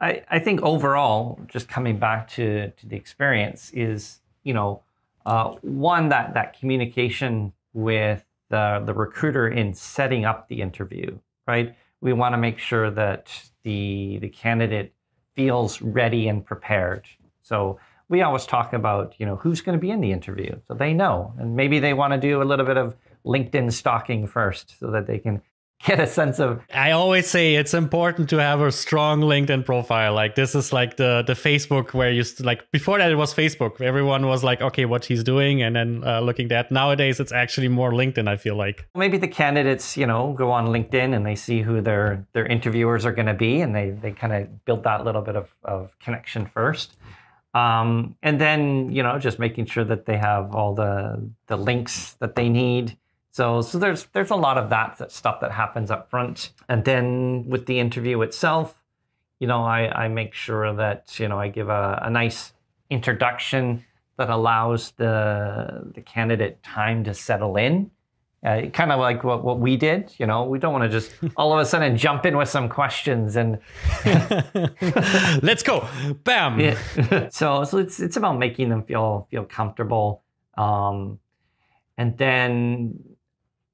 I, I think overall, just coming back to to the experience is you know uh, one that that communication with the the recruiter in setting up the interview, right? We want to make sure that the the candidate feels ready and prepared. So we always talk about, you know, who's going to be in the interview so they know. And maybe they want to do a little bit of LinkedIn stalking first so that they can get a sense of i always say it's important to have a strong linkedin profile. Like this is like the the facebook where you like before that it was facebook. Everyone was like okay what he's doing and then uh, looking at nowadays it's actually more linkedin i feel like. Maybe the candidates you know go on linkedin and they see who their their interviewers are going to be and they they kind of build that little bit of, of connection first. Um, and then you know just making sure that they have all the the links that they need so, so there's there's a lot of that stuff that happens up front, and then with the interview itself, you know, I, I make sure that you know I give a, a nice introduction that allows the the candidate time to settle in. Uh, kind of like what, what we did, you know, we don't want to just all of a sudden jump in with some questions and let's go, bam. Yeah. so, so it's it's about making them feel feel comfortable, um, and then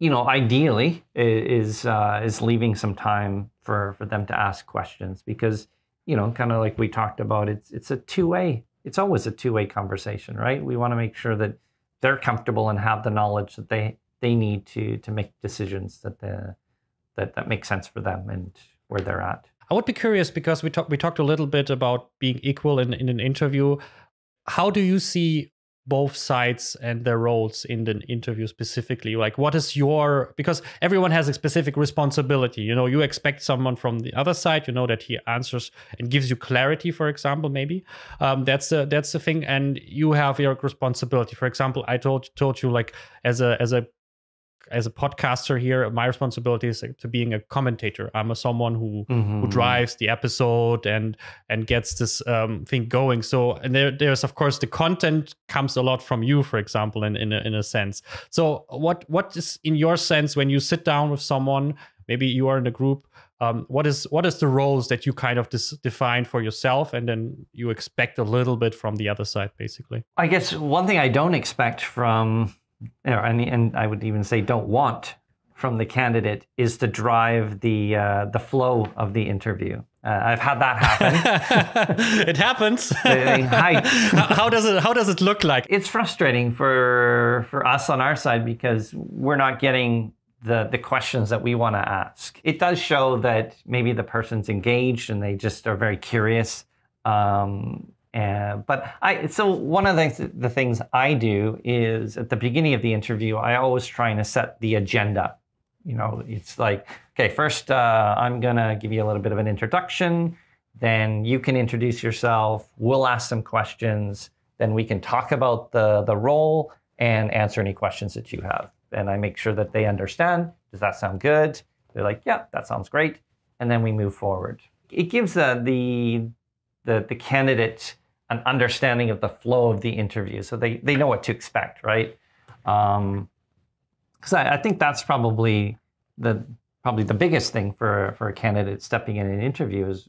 you know, ideally is uh, is leaving some time for for them to ask questions because you know, kind of like we talked about, it's it's a two way. It's always a two way conversation, right? We want to make sure that they're comfortable and have the knowledge that they they need to to make decisions that the that that make sense for them and where they're at. I would be curious because we talked we talked a little bit about being equal in, in an interview. How do you see both sides and their roles in the interview specifically? Like what is your because everyone has a specific responsibility you know you expect someone from the other side you know that he answers and gives you clarity for example maybe. Um, that's the that's the thing. And you have your responsibility. For example i told told you like as a as a as a podcaster here, my responsibility is to being a commentator. I'm a someone who mm-hmm. who drives the episode and and gets this um, thing going. So and there, there's of course the content comes a lot from you, for example, in in a, in a sense. So what what is in your sense when you sit down with someone? Maybe you are in a group. Um, what is what is the roles that you kind of dis- define for yourself, and then you expect a little bit from the other side, basically? I guess one thing I don't expect from and, and I would even say don't want from the candidate is to drive the uh, the flow of the interview. Uh, I've had that happen. it happens. how, how, does it How does it look like? It's frustrating for for us on our side because we're not getting the the questions that we want to ask. It does show that maybe the person's engaged and they just are very curious. Um, uh, but I so one of the, the things I do is at the beginning of the interview, I always trying to set the agenda. You know, it's like, okay, first uh, I'm gonna give you a little bit of an introduction. Then you can introduce yourself. We'll ask some questions. Then we can talk about the the role and answer any questions that you have. And I make sure that they understand. Does that sound good? They're like, yeah, that sounds great. And then we move forward. It gives uh, the the the candidate an understanding of the flow of the interview, so they they know what to expect, right? Because um, I, I, think that's probably the probably the biggest thing for for a candidate stepping in an interview is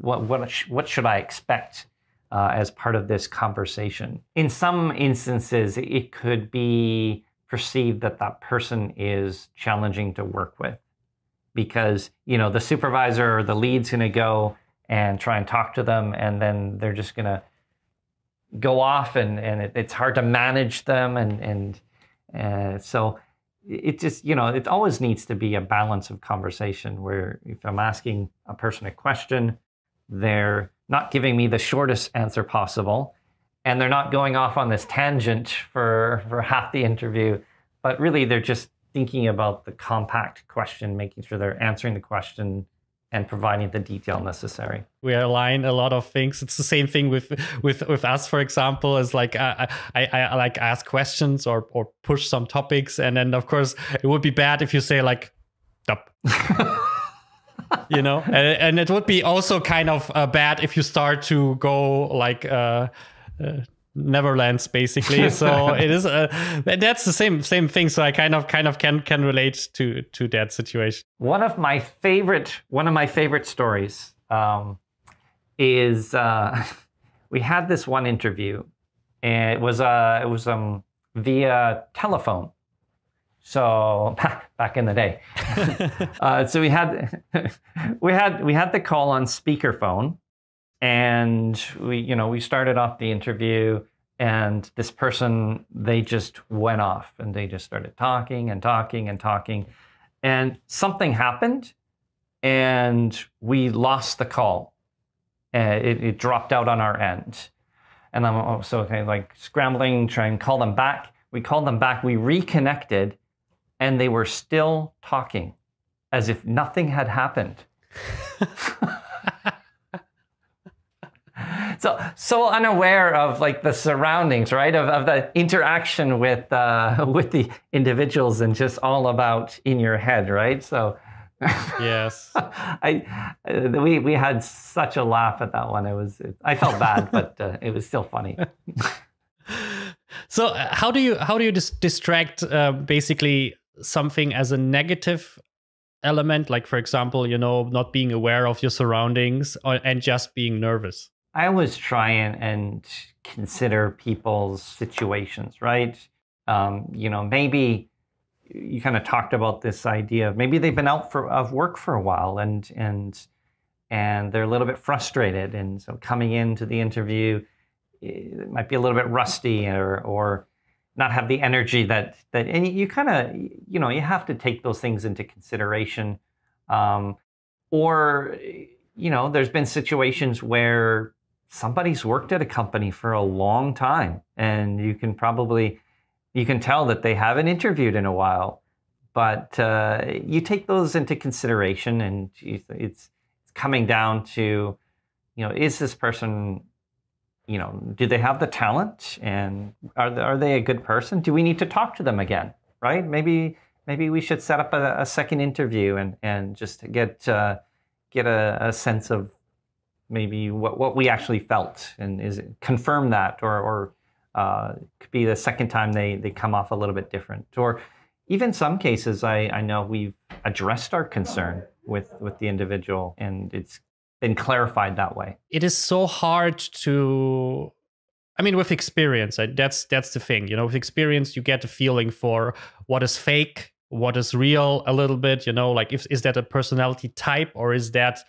what what what should I expect uh, as part of this conversation? In some instances, it could be perceived that that person is challenging to work with because you know the supervisor or the lead's going to go and try and talk to them and then they're just going to go off and, and it, it's hard to manage them and, and uh, so it just you know it always needs to be a balance of conversation where if i'm asking a person a question they're not giving me the shortest answer possible and they're not going off on this tangent for for half the interview but really they're just thinking about the compact question making sure they're answering the question and providing the detail necessary. We align a lot of things. It's the same thing with with with us, for example, as like I, I, I like ask questions or or push some topics, and then of course it would be bad if you say like, stop. you know, and, and, it would be also kind of uh, bad if you start to go like. Uh, uh, Neverlands basically. So it is a, that's the same same thing. So I kind of kind of can can relate to to that situation. One of my favorite one of my favorite stories um, is uh, we had this one interview, and it was uh, it was um, via telephone. So back in the day, uh, so we had we had we had the call on speakerphone, and we you know we started off the interview and this person they just went off and they just started talking and talking and talking and something happened, and we lost the call. Uh, it, it dropped out on our end, and I'm oh, so okay, like scrambling, trying to call them back. We called them back. We reconnected, and they were still talking, as if nothing had happened. so so unaware of like the surroundings, right? Of, of the interaction with uh, with the individuals and just all about in your head, right? So yes, I uh, we we had such a laugh at that one. It was it, I felt bad, but uh, it was still funny. so uh, how do you how do you dis- distract uh, basically something as a negative element like for example you know not being aware of your surroundings or, and just being nervous I always try and, and consider people's situations, right? Um, you know, maybe you kind of talked about this idea of maybe they've been out for of work for a while and and and they're a little bit frustrated, and so coming into the interview it might be a little bit rusty or or not have the energy that that and you kind of you know you have to take those things into consideration um, or you know there's been situations where somebody's worked at a company for a long time and you can probably you can tell that they haven't interviewed in a while. But uh, you take those into consideration and it's, it's coming down to you know is this person you know do they have the talent and are are they a good person? Do we need to talk to them again right? Maybe maybe we should set up a, a second interview and and just get uh, get a, a sense of maybe what, what we actually felt and is confirm that or, or uh, could be the second time they, they come off a little bit different or even some cases I, I know we've addressed our concern with, with the individual and it's been clarified that way it is so hard to I mean, with experience, that's that's the thing. You know, with experience, you get a feeling for what is fake, what is real, a little bit. You know, like if is that a personality type or is that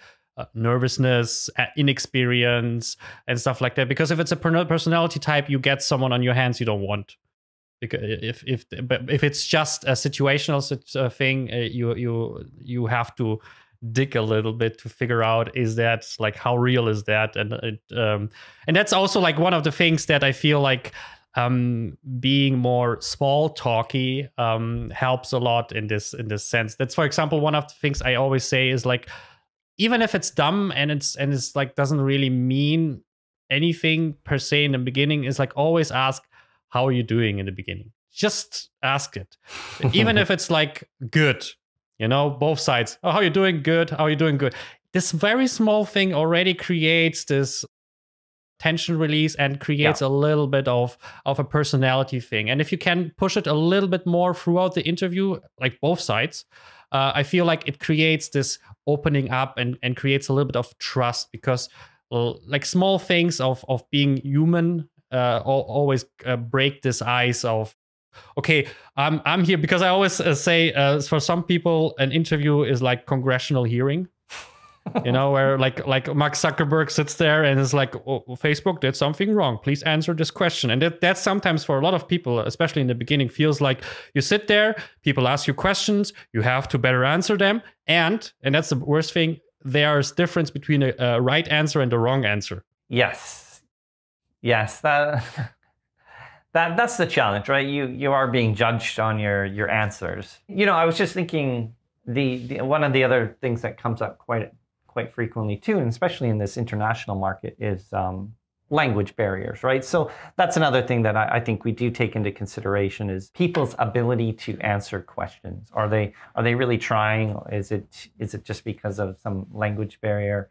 nervousness, inexperience, and stuff like that. Because if it's a personality type, you get someone on your hands you don't want. Because if if but if it's just a situational thing, uh, you you you have to dig a little bit to figure out is that like how real is that and it, um, and that's also like one of the things that I feel like um, being more small talky um, helps a lot in this in this sense. That's for example one of the things I always say is like even if it's dumb and it's and it's like doesn't really mean anything per se in the beginning is like always ask how are you doing in the beginning? Just ask it. Even if it's like good you know both sides oh how are you doing? Good. How are you doing? Good. This very small thing already creates this tension release and creates yeah. a little bit of of a personality thing. And if you can push it a little bit more throughout the interview like both sides uh, I feel like it creates this opening up and, and creates a little bit of trust because well, like small things of, of being human uh, always uh, break this ice of okay i'm i'm here because i always uh, say uh, for some people an interview is like congressional hearing you know, where like like Mark Zuckerberg sits there and is like, oh, Facebook did something wrong. Please answer this question. And that, that sometimes for a lot of people, especially in the beginning, feels like you sit there, people ask you questions, you have to better answer them, and and that's the worst thing. There's difference between a, a right answer and a wrong answer. Yes, yes, that. that that's the challenge, right? You you are being judged on your your answers. You know, I was just thinking the, the one of the other things that comes up quite quite frequently too, and especially in this international market, is um, language barriers, right? So that's another thing that I, I, think we do take into consideration is people's ability to answer questions. Are they are they really trying? Is it is it just because of some language barrier?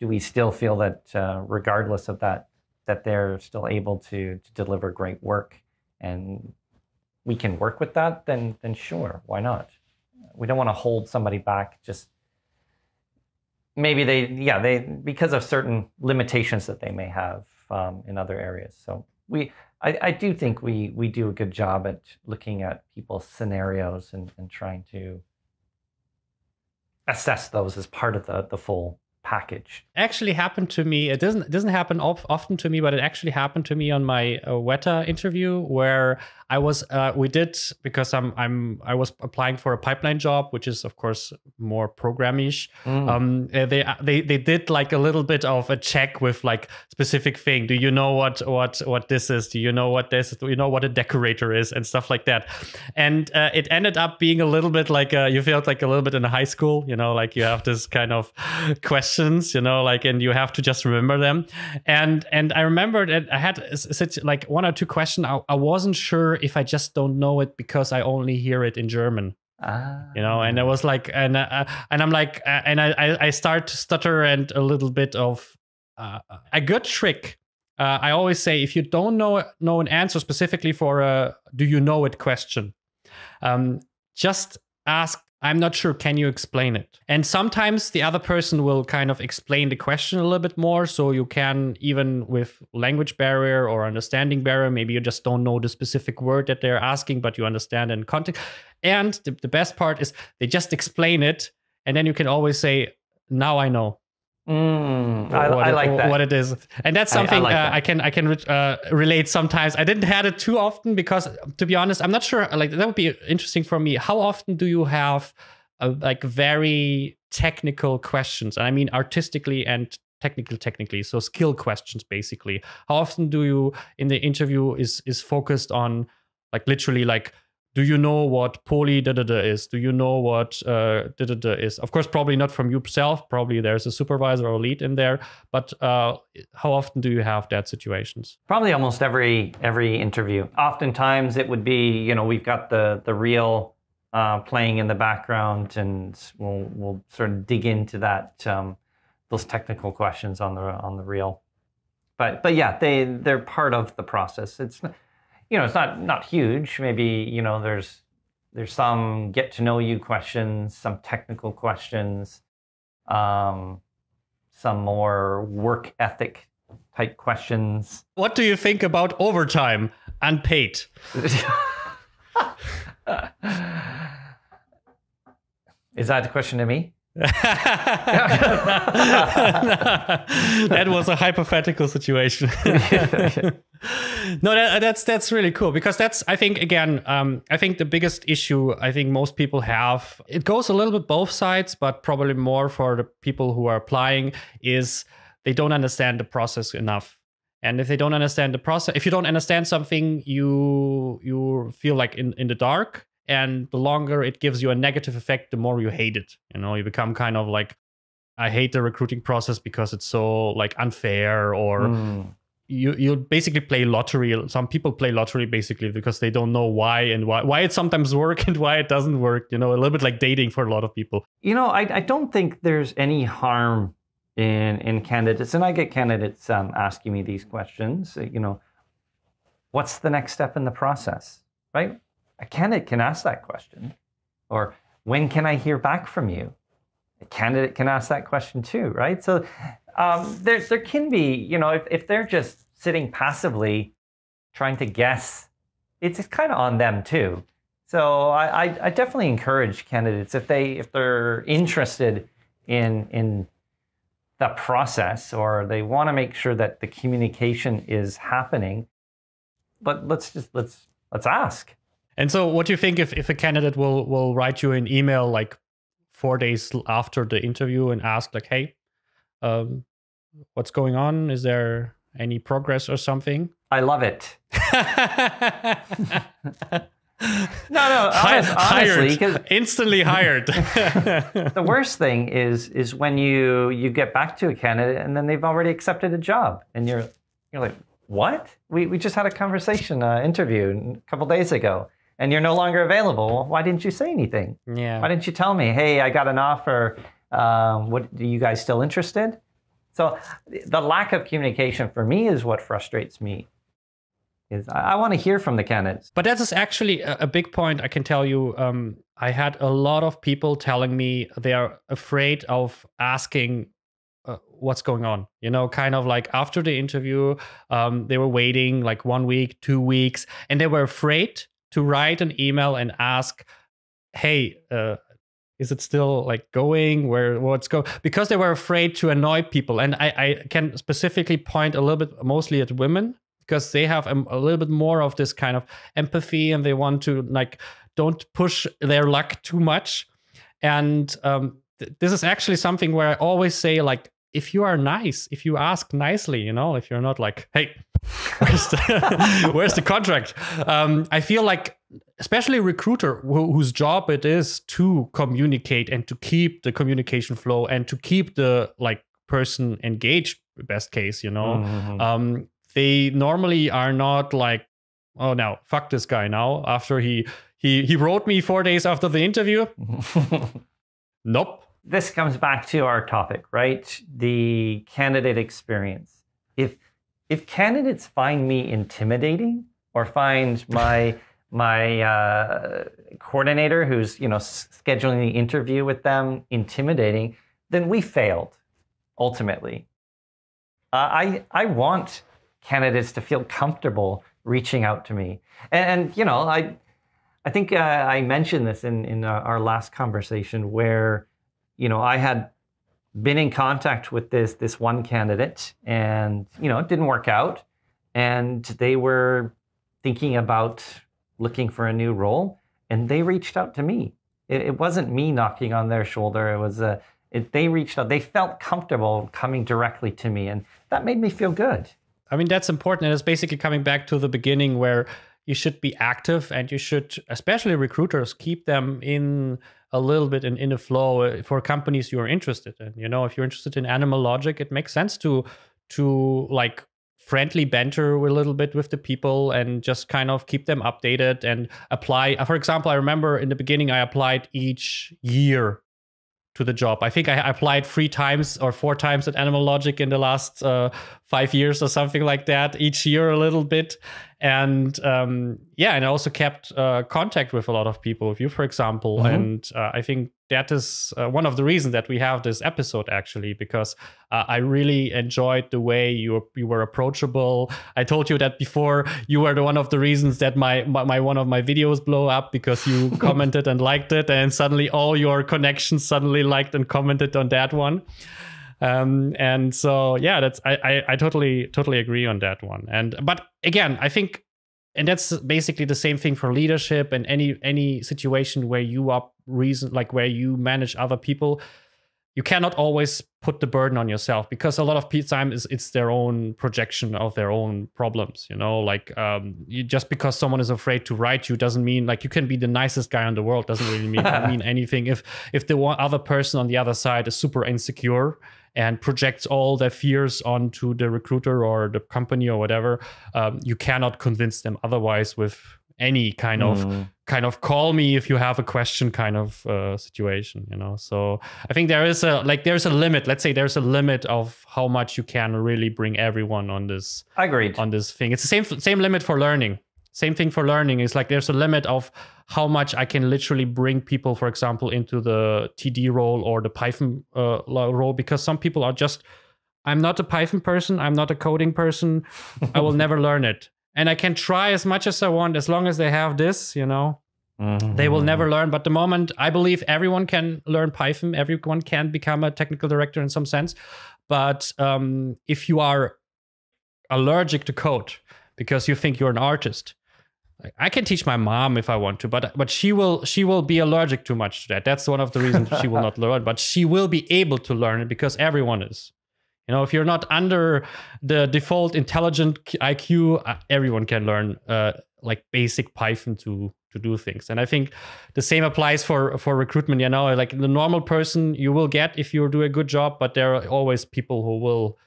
Do we still feel that uh, regardless of that, that they're still able to to deliver great work, and we can work with that? Then then sure, why not? We don't want to hold somebody back just maybe they yeah they because of certain limitations that they may have um, in other areas. So we I, I, do think we we do a good job at looking at people's scenarios and, and trying to assess those as part of the the full package. Actually happened to me. It doesn't it doesn't happen often to me, but it actually happened to me on my uh, Weta interview where I was uh, we did because I'm I'm I was applying for a pipeline job, which is of course more programish. Mm. Um, uh, they they they did like a little bit of a check with like specific thing. Do you know what what what this is? Do you know what this? Is? Do you know what a decorator is and stuff like that? And uh, it ended up being a little bit like uh, you felt like a little bit in high school. You know, like you have this kind of questions. You know, like and you have to just remember them. And and I remember that I had such like one or two questions. I, I wasn't sure if I just don't know it because I only hear it in German. Ah. You know, and I was like, and uh, and I'm like, uh, and I I start to stutter and a little bit of uh, a good trick. Uh, I always say if you don't know know an answer specifically for a do you know it question, um, just ask I'm not sure. Can you explain it? And sometimes the other person will kind of explain the question a little bit more. So you can, even with language barrier or understanding barrier, maybe you just don't know the specific word that they're asking, but you understand in context. And the, the best part is they just explain it. And then you can always say, now I know. Mm, I, I, like it, that. What it is, and that's something I, I, like uh, that. I can I can uh, relate sometimes. I didn't have it too often because, to be honest, I'm not sure. Like that would be interesting for me. How often do you have uh, like very technical questions? And I mean artistically and technical technically so skill questions basically how often do you in the interview is is focused on like literally like do you know what poly da da da is? Do you know what uh, da da da is? Of course, probably not from yourself. Probably there's a supervisor or lead in there. But uh, how often do you have that situations? Probably almost every every interview. Oftentimes it would be you know we've got the the reel uh, playing in the background, and we'll we'll sort of dig into that um, those technical questions on the on the reel. But but yeah, they they're part of the process. It's you know, it's not not huge. Maybe you know, there's there's some get to know you questions, some technical questions, um, some more work ethic type questions. What do you think about overtime and paid? Is that a question to me? that was a hypothetical situation. no, that, that's that's really cool because that's I think again um, I think the biggest issue I think most people have it goes a little bit both sides, but probably more for the people who are applying is they don't understand the process enough. And if they don't understand the process, if you don't understand something, you you feel like in, in the dark and the longer it gives you a negative effect the more you hate it you know you become kind of like i hate the recruiting process because it's so like unfair or mm. You you basically play lottery some people play lottery basically because they don't know why and why why it sometimes work and why it doesn't work you know a little bit like dating for a lot of people you know i, I don't think there's any harm in in candidates and i get candidates um, asking me these questions you know what's the next step in the process right a candidate can ask that question. Or when can I hear back from you? A candidate can ask that question too, right? So um, there, there can be, you know, if, if they're just sitting passively trying to guess, it's kind of on them too. So I, I, I definitely encourage candidates if they if they're interested in in the process or they want to make sure that the communication is happening, but let's just let's let's ask. And so, what do you think if, if a candidate will will write you an email like four days after the interview and ask like, "Hey, um, what's going on? Is there any progress or something?" I love it. no, no, honest, honestly, hired. instantly hired. the worst thing is is when you you get back to a candidate and then they've already accepted a job, and you're you're like, what? We we just had a conversation, uh, interview a couple days ago and you're no longer available. Why didn't you say anything? Yeah. Why didn't you tell me, hey, I got an offer. Um, what are you guys still interested? So the lack of communication for me is what frustrates me. Is I, want to hear from the candidates. But that is actually a, a big point. I can tell you. Um, I had a lot of people telling me they are afraid of asking uh, what's going on you know kind of like after the interview um, they were waiting like one week two weeks and they were afraid to write an email and ask, hey, uh, is it still like going? Where what's go because they were afraid to annoy people and i i can specifically point a little bit mostly at women because they have a, a little bit more of this kind of empathy and they want to like don't push their luck too much. And um, th- this is actually something where i always say like if you are nice if you ask nicely you know if you're not like hey where's the, where's the contract? Um, i feel like especially a recruiter wh- whose job it is to communicate and to keep the communication flow and to keep the like person engaged best case you know? Mm-hmm. um, they normally are not like oh no fuck this guy now after he he he wrote me four days after the interview. Nope this comes back to our topic right? The candidate experience. If if candidates find me intimidating or find my my uh, coordinator who's you know scheduling the interview with them intimidating then we failed ultimately. Uh, i i want candidates to feel comfortable reaching out to me. And, and you know i i think uh, i mentioned this in in our last conversation where you know i had been in contact with this this one candidate and you know it didn't work out. And they were thinking about looking for a new role and they reached out to me. It, it wasn't me knocking on their shoulder. It was a it, they reached out. They felt comfortable coming directly to me and that made me feel good. I mean that's important. And it's basically coming back to the beginning where you should be active and you should especially recruiters keep them in a little bit in, in flow uh, for companies you're interested in you know? If you're interested in animal logic it makes sense to to like friendly banter a little bit with the people and just kind of keep them updated and apply uh, for example i remember in the beginning i applied each year to the job. I think I applied three times or four times at Animal Logic in the last uh, five years or something like that, each year a little bit and um, yeah, and I also kept uh, contact with a lot of people, with you, for example. Mm-hmm. And uh, I think that is uh, one of the reasons that we have this episode actually, because uh, I really enjoyed the way you were, you were approachable. I told you that before. You were the one of the reasons that my, my, my one of my videos blow up because you commented and liked it, and suddenly all your connections suddenly liked and commented on that one um, and so yeah that's I, I, I totally totally agree on that one and but again i think and that's basically the same thing for leadership and any any situation where you are reason like where you manage other people you cannot always put the burden on yourself because a lot of time is it's their own projection of their own problems you know? Like um, you, just because someone is afraid to write you doesn't mean like you can be the nicest guy in the world doesn't really mean, mean anything. If if the one other person on the other side is super insecure and projects all their fears onto the recruiter or the company or whatever, um, you cannot convince them otherwise with any kind of mm. kind of call me if you have a question kind of uh, situation you know? So i think there is a like there's a limit. Let's say there's a limit of how much you can really bring everyone on this I agreed. on this thing. It's the same same limit for learning. Same thing for learning. Is like there's a limit of how much I can literally bring people, for example, into the TD role or the Python uh, role because some people are just, I'm not a Python person, I'm not a coding person, I will never learn it. And I can try as much as I want as long as they have this, you know. Mm-hmm. They will never learn. But the moment I believe everyone can learn Python, everyone can become a technical director in some sense. But um, if you are allergic to code because you think you're an artist, I can teach my mom if I want to, but but she will she will be allergic too much to that. That's one of the reasons she will not learn. But she will be able to learn it because everyone is. You know, if you're not under the default intelligent IQ, uh, everyone can learn uh, like basic Python to to do things. And I think the same applies for for recruitment. You know, like the normal person you will get if you do a good job, but there are always people who will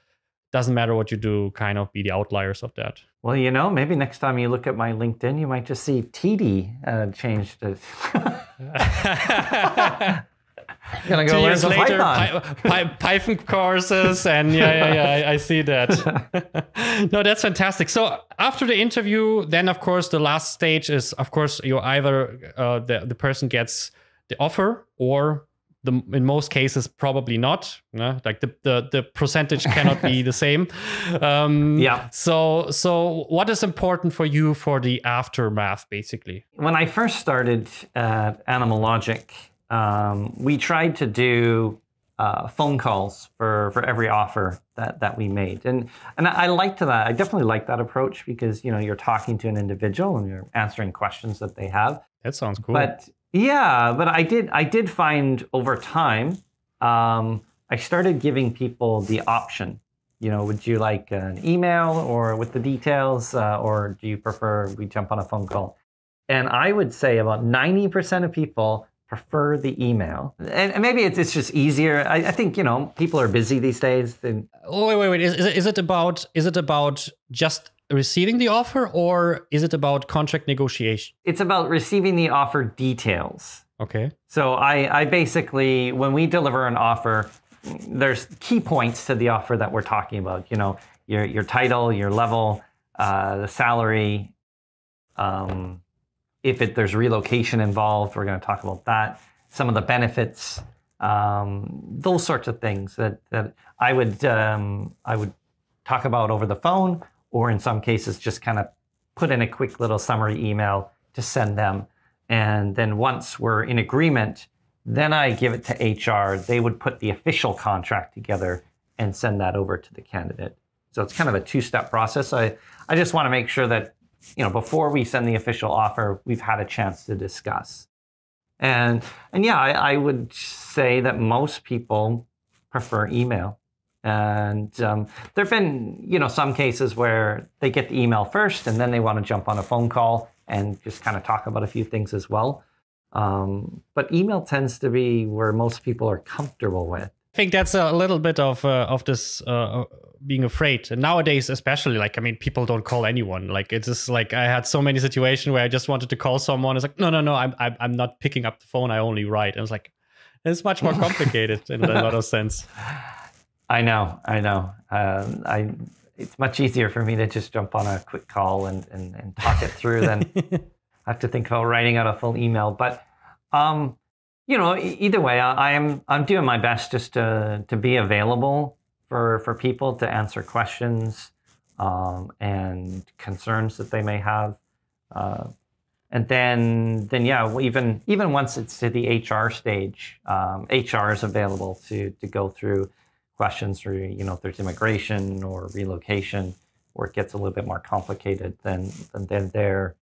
doesn't matter what you do, kind of be the outliers of that. Well, you know, maybe next time you look at my LinkedIn, you might just see TD uh, changed. Gonna go Two learn some later, Python. Py- Python courses, and yeah, yeah, yeah, I, I see that. no, that's fantastic. So after the interview, then of course the last stage is, of course, you either uh, the the person gets the offer or the, in most cases probably not no? like the, the the percentage cannot be the same um, yeah so so what is important for you for the aftermath basically when i first started uh, animal logic um, we tried to do uh, phone calls for, for every offer that, that we made. And, and I liked that. I definitely like that approach because, you know, you're talking to an individual and you're answering questions that they have. That sounds cool. But yeah, but I did, I did find over time, um, I started giving people the option. You know, would you like an email or with the details, uh, or do you prefer we jump on a phone call? And I would say about 90% of people prefer the email. And maybe it's, it's just easier. I, I think, you know, people are busy these days. And... Oh, wait, wait, wait. Is, is, it about, is it about just receiving the offer or is it about contract negotiation? It's about receiving the offer details. Okay. So I, I basically, when we deliver an offer, there's key points to the offer that we're talking about. You know, your, your title, your level, uh, the salary, um, if it, there's relocation involved, we're going to talk about that. Some of the benefits, um, those sorts of things that, that I would um, I would talk about over the phone, or in some cases just kind of put in a quick little summary email to send them. And then once we're in agreement, then I give it to HR. They would put the official contract together and send that over to the candidate. So it's kind of a two-step process. I, I just want to make sure that you know, before we send the official offer, we've had a chance to discuss. And and yeah, I, I would say that most people prefer email. And um, there have been, you know, some cases where they get the email first and then they want to jump on a phone call and just kind of talk about a few things as well. Um, but email tends to be where most people are comfortable with. I think that's a little bit of uh, of this uh, being afraid. And nowadays, especially, like I mean, people don't call anyone. Like it's just like I had so many situations where I just wanted to call someone. It's like, no, no, no, I'm I'm, I'm not picking up the phone. I only write. And it's like, it's much more complicated in a lot of sense. I know, I know. Um, I it's much easier for me to just jump on a quick call and and, and talk it through than I have to think about writing out a full email. But um, you know, either way, I, am I'm doing my best just to to be available for for people to answer questions um, and concerns that they may have. Uh, and then then yeah, even even once it's to the HR stage, um, HR is available to to go through questions through you know if there's immigration or relocation, where it gets a little bit more complicated. Then then they're there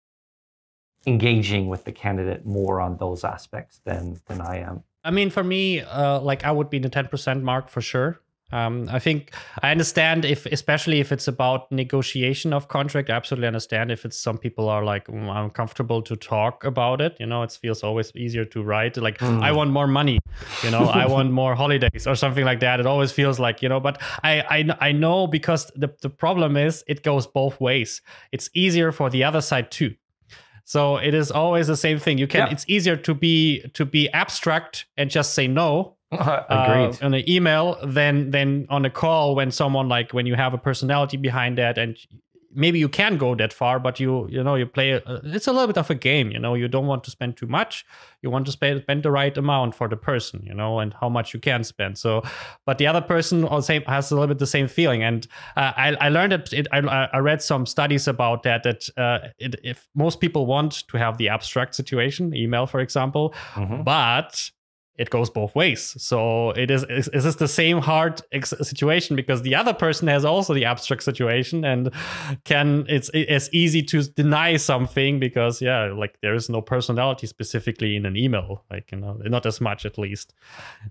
engaging with the candidate more on those aspects than than I am. I mean, for me, uh, like I would be in the ten percent mark for sure. Um, I think I understand if, especially if it's about negotiation of contract. I absolutely understand if it's some people are like mm, I'm comfortable to talk about it. You know, it feels always easier to write. Like mm. I want more money. You know, I want more holidays or something like that. It always feels like you know. But I I I know because the the problem is it goes both ways. It's easier for the other side too. So it is always the same thing. You can. Yeah. It's easier to be to be abstract and just say no. Uh, agreed. Uh, on an email than than on a call when someone like when you have a personality behind that and maybe you can go that far, but you you know you play. A, it's a little bit of a game. You know, you don't want to spend too much. You want to spend spend the right amount for the person. You know, and how much you can spend. So, but the other person also has a little bit the same feeling. And uh, I I learned that it, I I read some studies about that that uh, it, if most people want to have the abstract situation, email for example, mm-hmm. but it goes both ways. So it is is, is this the same hard ex- situation because the other person has also the abstract situation and can it's it's easy to deny something because yeah like there is no personality specifically in an email like you know not as much at least.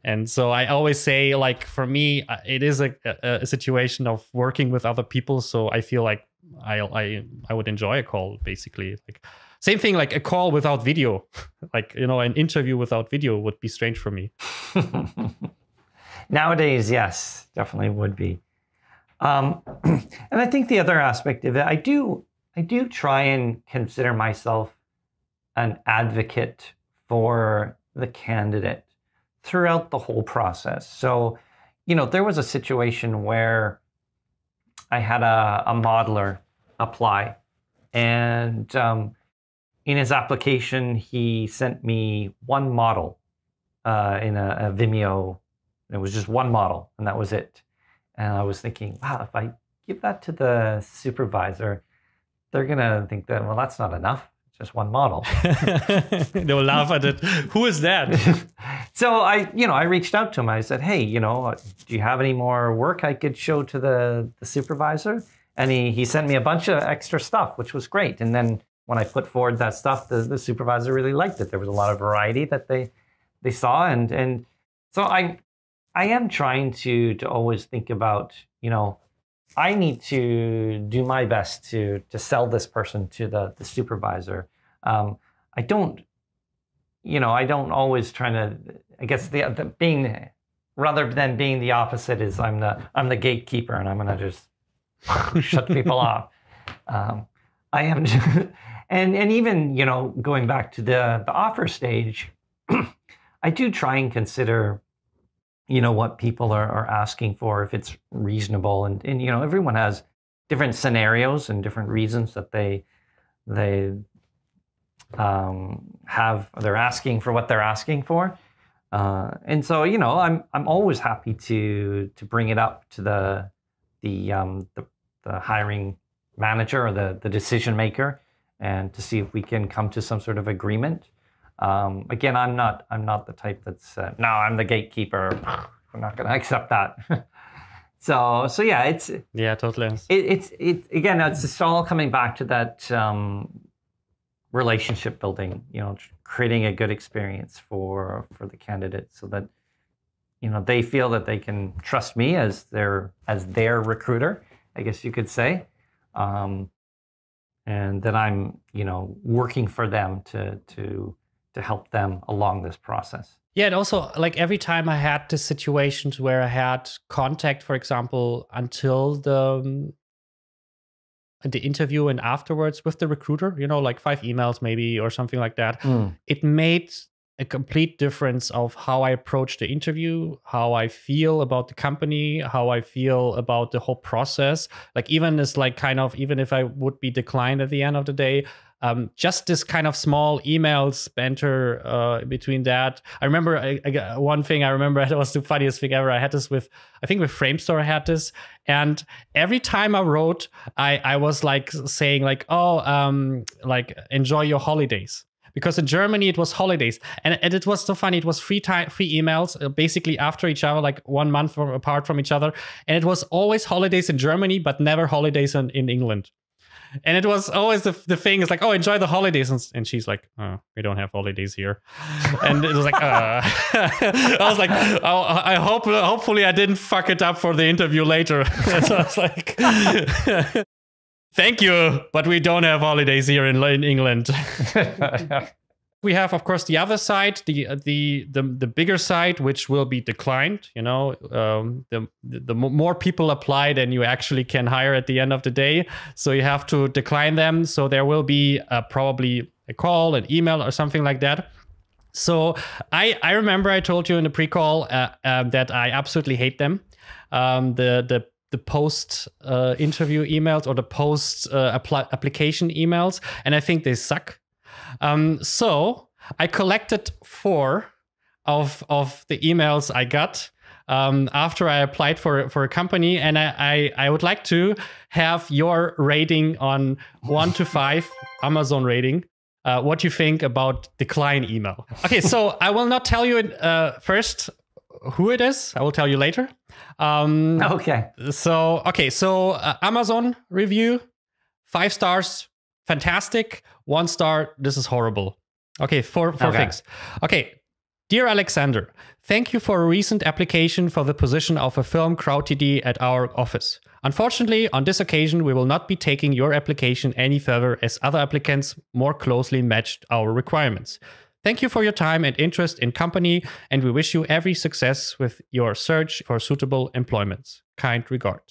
And so I always say like for me uh, it is a, a, a situation of working with other people. So I feel like I I I would enjoy a call basically like same thing like a call without video. like, you know, an interview without video would be strange for me. Nowadays, yes, definitely would be. Um, and I think the other aspect of it, I do, I do try and consider myself an advocate for the candidate throughout the whole process. So, you know, there was a situation where I had a, a modeler apply, and um, in his application, he sent me one model uh, in a, a, Vimeo. It was just one model, and that was it. And I was thinking, wow, if I give that to the supervisor, they're gonna think that well, that's not enough. It's just one model. They'll laugh at it. Who is that? so I, you know, I reached out to him. I said, "Hey, you know, do you have any more work I could show to the, the supervisor?" And he he sent me a bunch of extra stuff, which was great. And then when I put forward that stuff, the, the supervisor really liked it. There was a lot of variety that they they saw, and and so I I am trying to to always think about, you know, I need to do my best to to sell this person to the the supervisor. Um, I don't, you know, I don't always try to. I guess the, the being rather than being the opposite is I'm the I'm the gatekeeper and I'm gonna just shut people off. Um, I am, and and even you know going back to the the offer stage, I do try and consider, you know, what people are, are asking for if it's reasonable and and you know everyone has different scenarios and different reasons that they they um, have they're asking for what they're asking for. Uh, and so you know I'm I'm always happy to to bring it up to the the um, the, the hiring manager or the the decision maker and to see if we can come to some sort of agreement. Um, again, I'm not I'm not the type that's uh, no I'm the gatekeeper. I'm not going to accept that. so so yeah, it's yeah totally. It, it's it again it's all coming back to that um, relationship building. You know, creating a good experience for for the candidate so that you know they feel that they can trust me as their as their recruiter i guess you could say um, and that i'm you know working for them to to to help them along this process yeah and also like every time i had the situations where i had contact for example until the um, the interview and afterwards with the recruiter, you know, like five emails maybe or something like that, mm. it made a complete difference of how I approach the interview, how I feel about the company, how I feel about the whole process. Like even as like kind of even if I would be declined at the end of the day, um, just this kind of small emails banter uh, between that. I remember I, I, one thing I remember it was the funniest thing ever. I had this with I think with Framestore I had this, and every time I wrote, I I was like saying like oh um like enjoy your holidays because in Germany it was holidays, and, and it was so funny. It was three time three emails uh, basically after each other, like one month from, apart from each other, and it was always holidays in Germany, but never holidays in, in England. And it was always the, the thing is like, oh, enjoy the holidays. And, and she's like, oh, we don't have holidays here. And it was like, uh. I was like, oh, I hope, hopefully I didn't fuck it up for the interview later. so I was like, thank you, but we don't have holidays here in, in England. we have of course the other side the the the, the bigger side which will be declined you know um, the the more people apply than you actually can hire at the end of the day. So you have to decline them. So there will be uh, probably a call an email or something like that. So i i remember i told you in the pre-call uh, uh, that i absolutely hate them. Um, the the the post uh, interview emails or the post uh, apply- application emails and i think they suck um, so I collected four of of the emails I got um, after I applied for for a company, and I, I, I would like to have your rating on one to five Amazon rating. Uh, what you think about decline email? Okay, so I will not tell you uh, first who it is. I will tell you later. Um, okay. So okay, so uh, Amazon review, five stars, fantastic. One star, this is horrible. Okay, four, four okay. things. Okay, Dear Alexander, thank you for a recent application for the position of a film crowd TD at our office. Unfortunately, on this occasion, we will not be taking your application any further as other applicants more closely matched our requirements. Thank you for your time and interest in company, and we wish you every success with your search for suitable employments. Kind regard.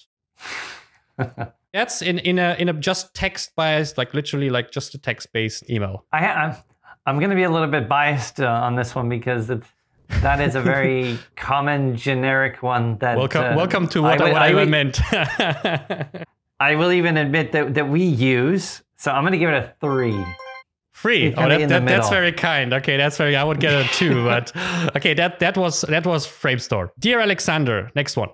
That's in in a in a just text biased, like literally like just a text based email. I I'm I'm going to be a little bit biased uh, on this one because it's that is a very common generic one. That welcome uh, welcome to what I, what I, I meant. I will even admit that that we use. So I'm going to give it a three. Free. Oh, that, that, that's very kind. Okay, that's very. I would get a two, but okay. That that was that was Framestore. Dear Alexander, next one.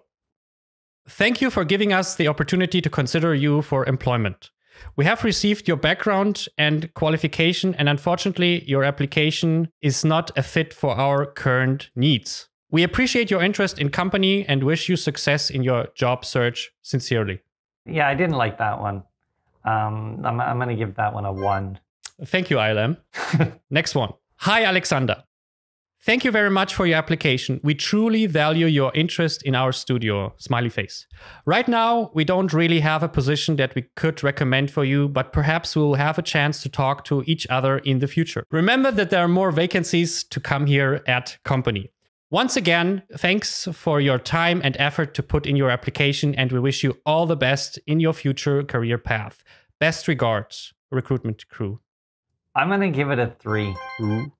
Thank you for giving us the opportunity to consider you for employment. We have received your background and qualification, and unfortunately, your application is not a fit for our current needs. We appreciate your interest in company and wish you success in your job search sincerely. Yeah, I didn't like that one. Um, I'm, I'm going to give that one a one. Thank you, ILM. Next one. Hi, Alexander. Thank you very much for your application. We truly value your interest in our studio. Smiley face. Right now, we don't really have a position that we could recommend for you, but perhaps we'll have a chance to talk to each other in the future. Remember that there are more vacancies to come here at company. Once again, thanks for your time and effort to put in your application, and we wish you all the best in your future career path. Best regards, recruitment crew. I'm gonna give it a 3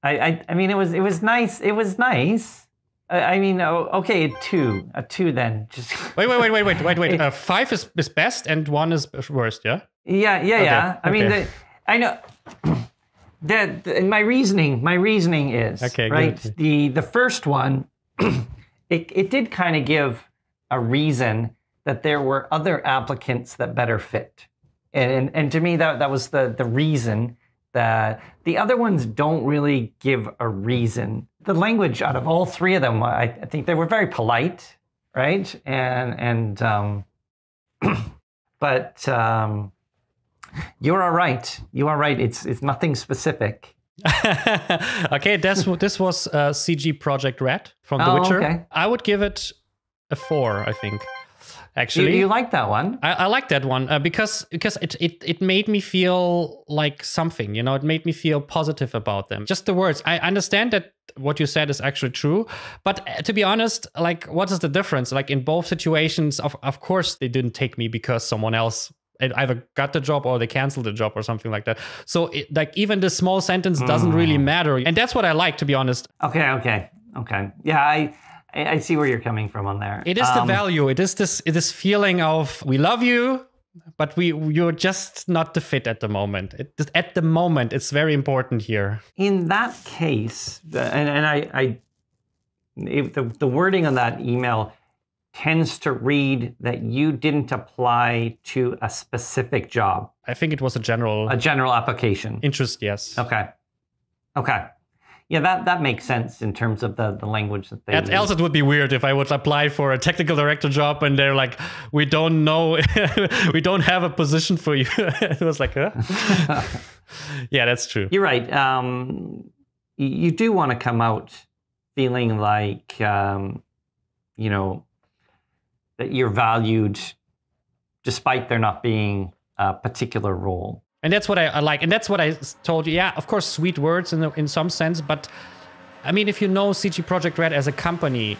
I, I, I mean, it was it was nice. It was nice. I, I mean, oh, okay, a two, a two then. Just wait, wait, wait, wait, wait, wait, wait. Uh, five is, is best and one is worst. Yeah. Yeah, yeah, okay. yeah. I okay. mean, the, I know. that my reasoning, my reasoning is okay, right. The the first one, it it did kind of give a reason that there were other applicants that better fit, and and, and to me that that was the the reason that the other ones don't really give a reason. The language out of all three of them, I, I think they were very polite, right? And and um, but um, you're all right. You are right. It's it's nothing specific. okay, this this was uh, CD Projekt Red from The oh, Witcher. Okay. I would give it a four. I think actually. You, you like that one? I, I like that one uh, because because it, it it made me feel like something. You know, it made me feel positive about them. Just the words. I understand that what you said is actually true, but uh, to be honest, like, what is the difference? Like in both situations, of of course they didn't take me because someone else either got the job or they canceled the job or something like that. So it, like even the small sentence doesn't mm. really matter, and that's what I like to be honest. Okay, okay, okay. Yeah, I I, see where you're coming from on there. It is um, the value. It is this this feeling of we love you, but we you're just not the fit at the moment. It, at the moment, it's very important here. In that case, and, and I, I the, the wording on that email tends to read that you didn't apply to a specific job. I think it was a general a general application. Interest, yes. Okay. Okay. Yeah, that, that makes sense in terms of the, the language that they. else, it would be weird if I would apply for a technical director job and they're like, "We don't know, we don't have a position for you." it was like, huh? yeah, that's true. You're right. Um, you do want to come out feeling like, um, you know, that you're valued, despite there not being a particular role. And that's what I, I, like. And that's what I told you. Yeah, of course, sweet words in, in some sense. But I mean, if you know CD Projekt Red as a company,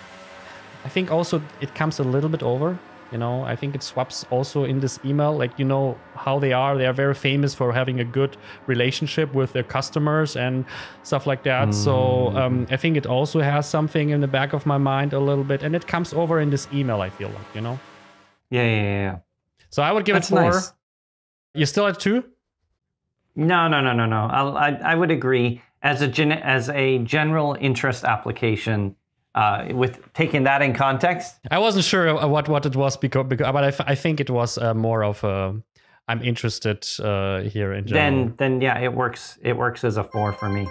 I think also it comes a little bit over. You know, I think it swaps also in this email. Like, you know how they are. They are very famous for having a good relationship with their customers and stuff like that. Mm. So um, I think it also has something in the back of my mind a little bit. And it comes over in this email, I feel like, you know? Yeah, yeah, yeah. So I would give That's it four. Nice. You still at two? No, no, no, no, no. I, I would agree. As a gen, as a general interest application, uh, with taking that in context, I wasn't sure what what it was because, because but I, f- I think it was uh, more of a I'm interested uh, here in general. Then then yeah, it works. It works as a four for me.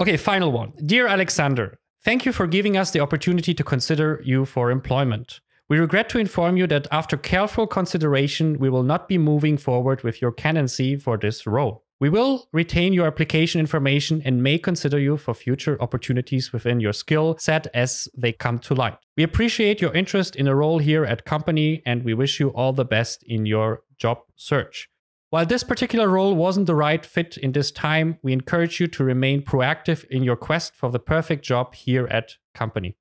Okay, final one. Dear Alexander, thank you for giving us the opportunity to consider you for employment. We regret to inform you that after careful consideration, we will not be moving forward with your candidacy for this role. We will retain your application information and may consider you for future opportunities within your skill set as they come to light. We appreciate your interest in a role here at company and we wish you all the best in your job search. While this particular role wasn't the right fit in this time, we encourage you to remain proactive in your quest for the perfect job here at company.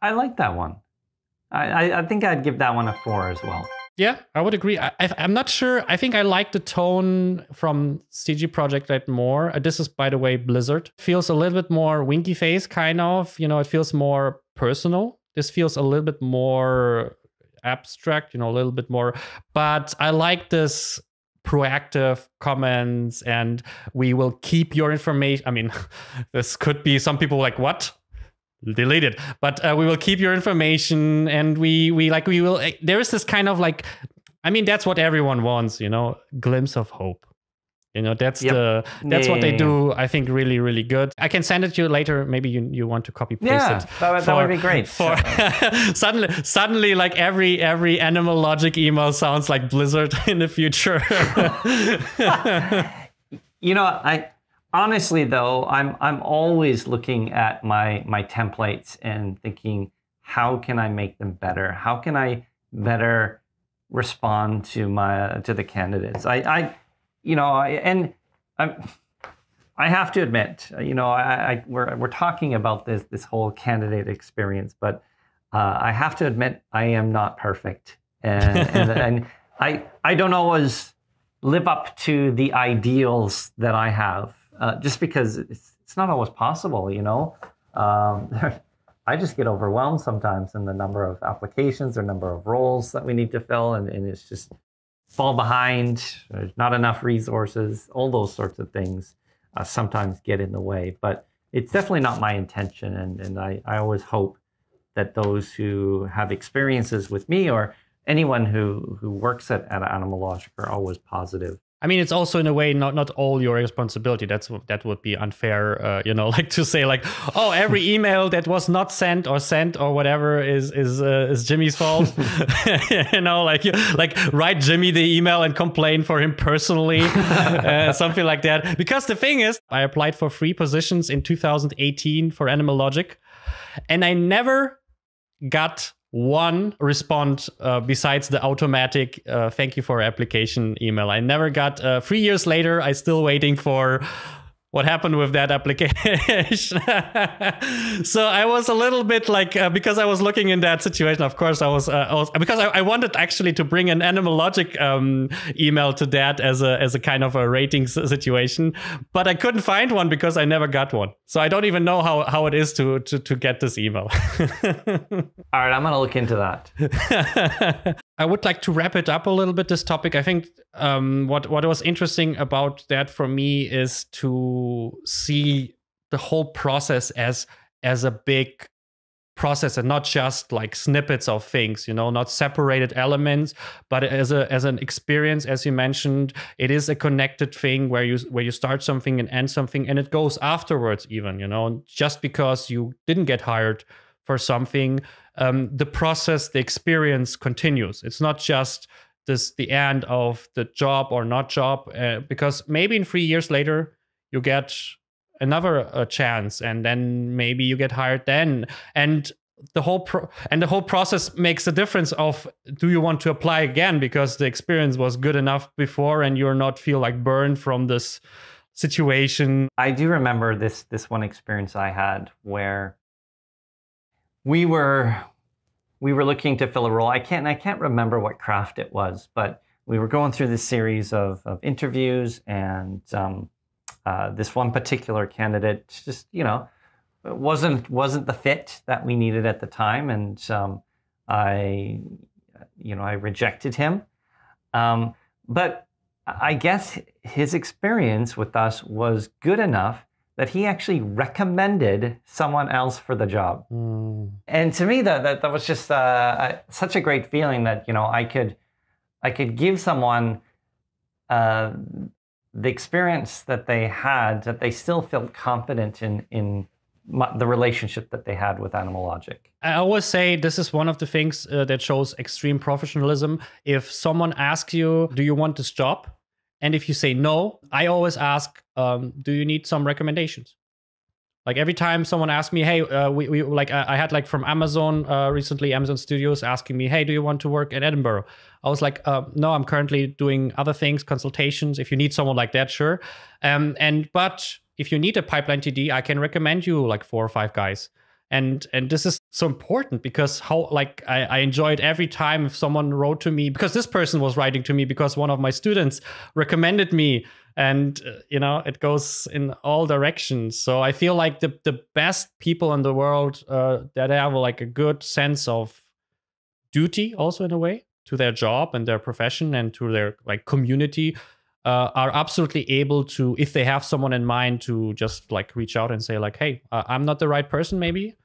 I like that one. I, I, think I'd give that one a four as well. Yeah, I would agree. I, am not sure. I think I like the tone from CD Projekt Red more. Uh, this is, by the way, Blizzard. Feels a little bit more winky face, kind of. You know, it feels more personal. This feels a little bit more abstract, you know, a little bit more. But I like this proactive comments and we will keep your information. I mean, this could be some people like, what? Delete it but uh, we will keep your information and we we like we will uh, there is this kind of like I mean, that's what everyone wants, you know, glimpse of hope. You know, that's Yep. the that's Yeah, what they do. I think really, really good. I can send it to you later. Maybe you, you want to copy paste Yeah, it. that would- that would be great. For suddenly, suddenly, like every every Animal Logic email sounds like Blizzard in the future. You know, I honestly though, I'm I'm always looking at my my templates and thinking, how can I make them better? How can I better respond to my to the candidates? I, I you know, I, and I'm. I have to admit, you know, I, I we're we're talking about this this whole candidate experience, but uh, I have to admit I am not perfect, and and, and I I don't always live up to the ideals that I have, uh, just because it's it's not always possible, you know. Um, I just get overwhelmed sometimes in the number of applications or number of roles that we need to fill, and, and it's just fall behind. There's not enough resources. All those sorts of things uh, sometimes get in the way, but it's definitely not my intention. And, and I, I always hope that those who have experiences with me or anyone who, who works at, at Animal Logic are always positive. I mean, it's also in a way not not all your responsibility. That's that would be unfair, uh, you know, like to say like, oh, every email that was not sent or sent or whatever is is uh, is Jimmy's fault. you know, like you like write Jimmy the email and complain for him personally, uh, something like that. Because the thing is, I applied for three positions in 2018 for Animal Logic, and I never got one respond uh, besides the automatic uh, thank you for application email. I never got uh, three years later. I still waiting for what happened with that application. so I was a little bit like uh, because I was looking in that situation. Of course, I was, uh, I was because I, I, wanted actually to bring an Animal Logic um, email to that as a as a kind of a rating situation, but I couldn't find one because I never got one. So I don't even know how how it is to to, to get this email. All right, I'm gonna look into that. I would like to wrap it up a little bit. This topic, I think, um, what what was interesting about that for me is to see the whole process as as a big process and not just like snippets of things you know not separated elements but as a as an experience as you mentioned it is a connected thing where you where you start something and end something and it goes afterwards even you know just because you didn't get hired for something um, the process the experience continues. It's not just this the end of the job or not job uh, because maybe in three years later you get another uh, chance and then maybe you get hired then. And the whole pro- and the whole process makes a difference of do you want to apply again? Because the experience was good enough before and you're not feel like burned from this situation. I do remember this this one experience I had where we were we were looking to fill a role. I can't I can't remember what craft it was, but we were going through this series of, of interviews, and um, uh, this one particular candidate just you know wasn't wasn't the fit that we needed at the time, and um, I you know I rejected him. Um, but I guess his experience with us was good enough that he actually recommended someone else for the job. Mm. And to me, that that, that was just uh, such a great feeling that you know I could I could give someone uh, the experience that they had that they still felt confident in in the relationship that they had with Animal Logic. I always say this is one of the things uh, that shows extreme professionalism. If someone asks you, "Do you want this job?" and if you say no, I always ask, um, "Do you need some recommendations?" Like every time someone asks me, "Hey, uh, we, we like I, I had like from Amazon uh, recently, Amazon Studios asking me, "Hey, do you want to work in Edinburgh?" I was like, uh, "No, I'm currently doing other things, consultations. If you need someone like that, sure." Um, and but if you need a pipeline TD, I can recommend you like four or five guys and and this is so important because how like I, I enjoyed every time if someone wrote to me because this person was writing to me because one of my students recommended me and uh, you know it goes in all directions so i feel like the the best people in the world uh, that have like a good sense of duty also in a way to their job and their profession and to their like community uh, are absolutely able to if they have someone in mind to just like reach out and say like hey uh, i'm not the right person maybe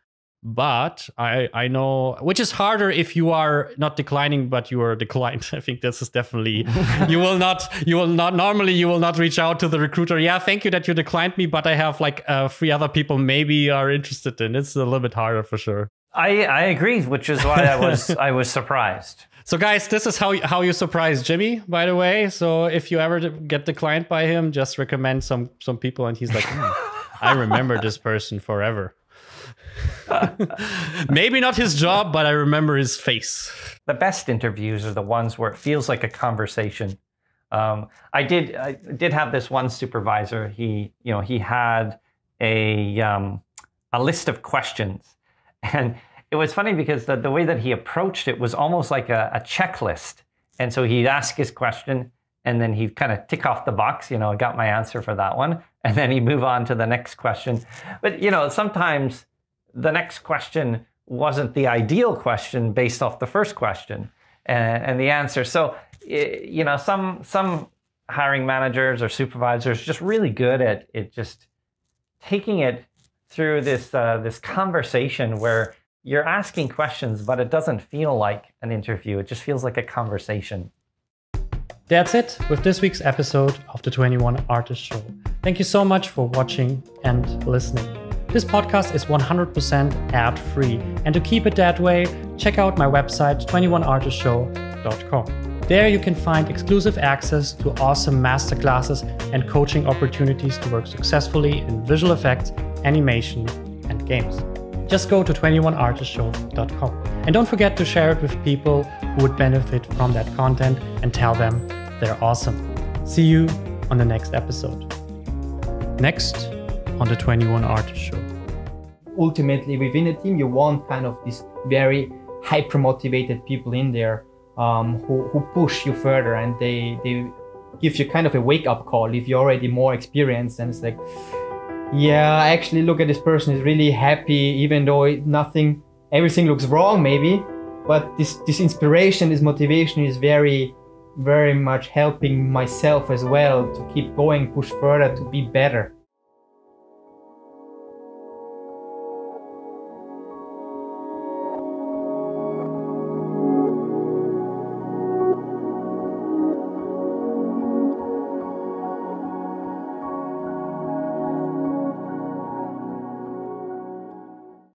but I I know which is harder if you are not declining but you are declined. I think this is definitely you will not you will not normally you will not reach out to the recruiter. Yeah, thank you that you declined me, but I have like uh, three other people maybe are interested in. It's a little bit harder for sure. I I agree, which is why I was I was surprised. So guys, this is how how you surprise Jimmy, by the way. So if you ever get declined by him, just recommend some some people, and he's like, mm, I remember this person forever. Maybe not his job, but I remember his face. The best interviews are the ones where it feels like a conversation. Um, I did I did have this one supervisor. He you know he had a um, a list of questions, and it was funny because the, the way that he approached it was almost like a, a checklist. And so he'd ask his question, and then he'd kind of tick off the box. You know, I got my answer for that one, and then he'd move on to the next question. But you know, sometimes the next question wasn't the ideal question based off the first question and, and the answer. So, you know, some some hiring managers or supervisors just really good at it, just taking it through this uh, this conversation where you're asking questions, but it doesn't feel like an interview. It just feels like a conversation. That's it with this week's episode of the 21 Artist Show. Thank you so much for watching and listening. This podcast is 100% ad free, and to keep it that way, check out my website 21artistshow.com. There you can find exclusive access to awesome masterclasses and coaching opportunities to work successfully in visual effects, animation, and games. Just go to 21artistshow.com. And don't forget to share it with people who would benefit from that content and tell them they're awesome. See you on the next episode. Next, on the 21 Artist Show. Ultimately, within a team, you want kind of these very hyper motivated people in there um, who, who push you further and they, they give you kind of a wake up call if you're already more experienced and it's like, yeah, actually look at this person is really happy even though nothing, everything looks wrong maybe, but this, this inspiration, this motivation is very, very much helping myself as well to keep going, push further, to be better.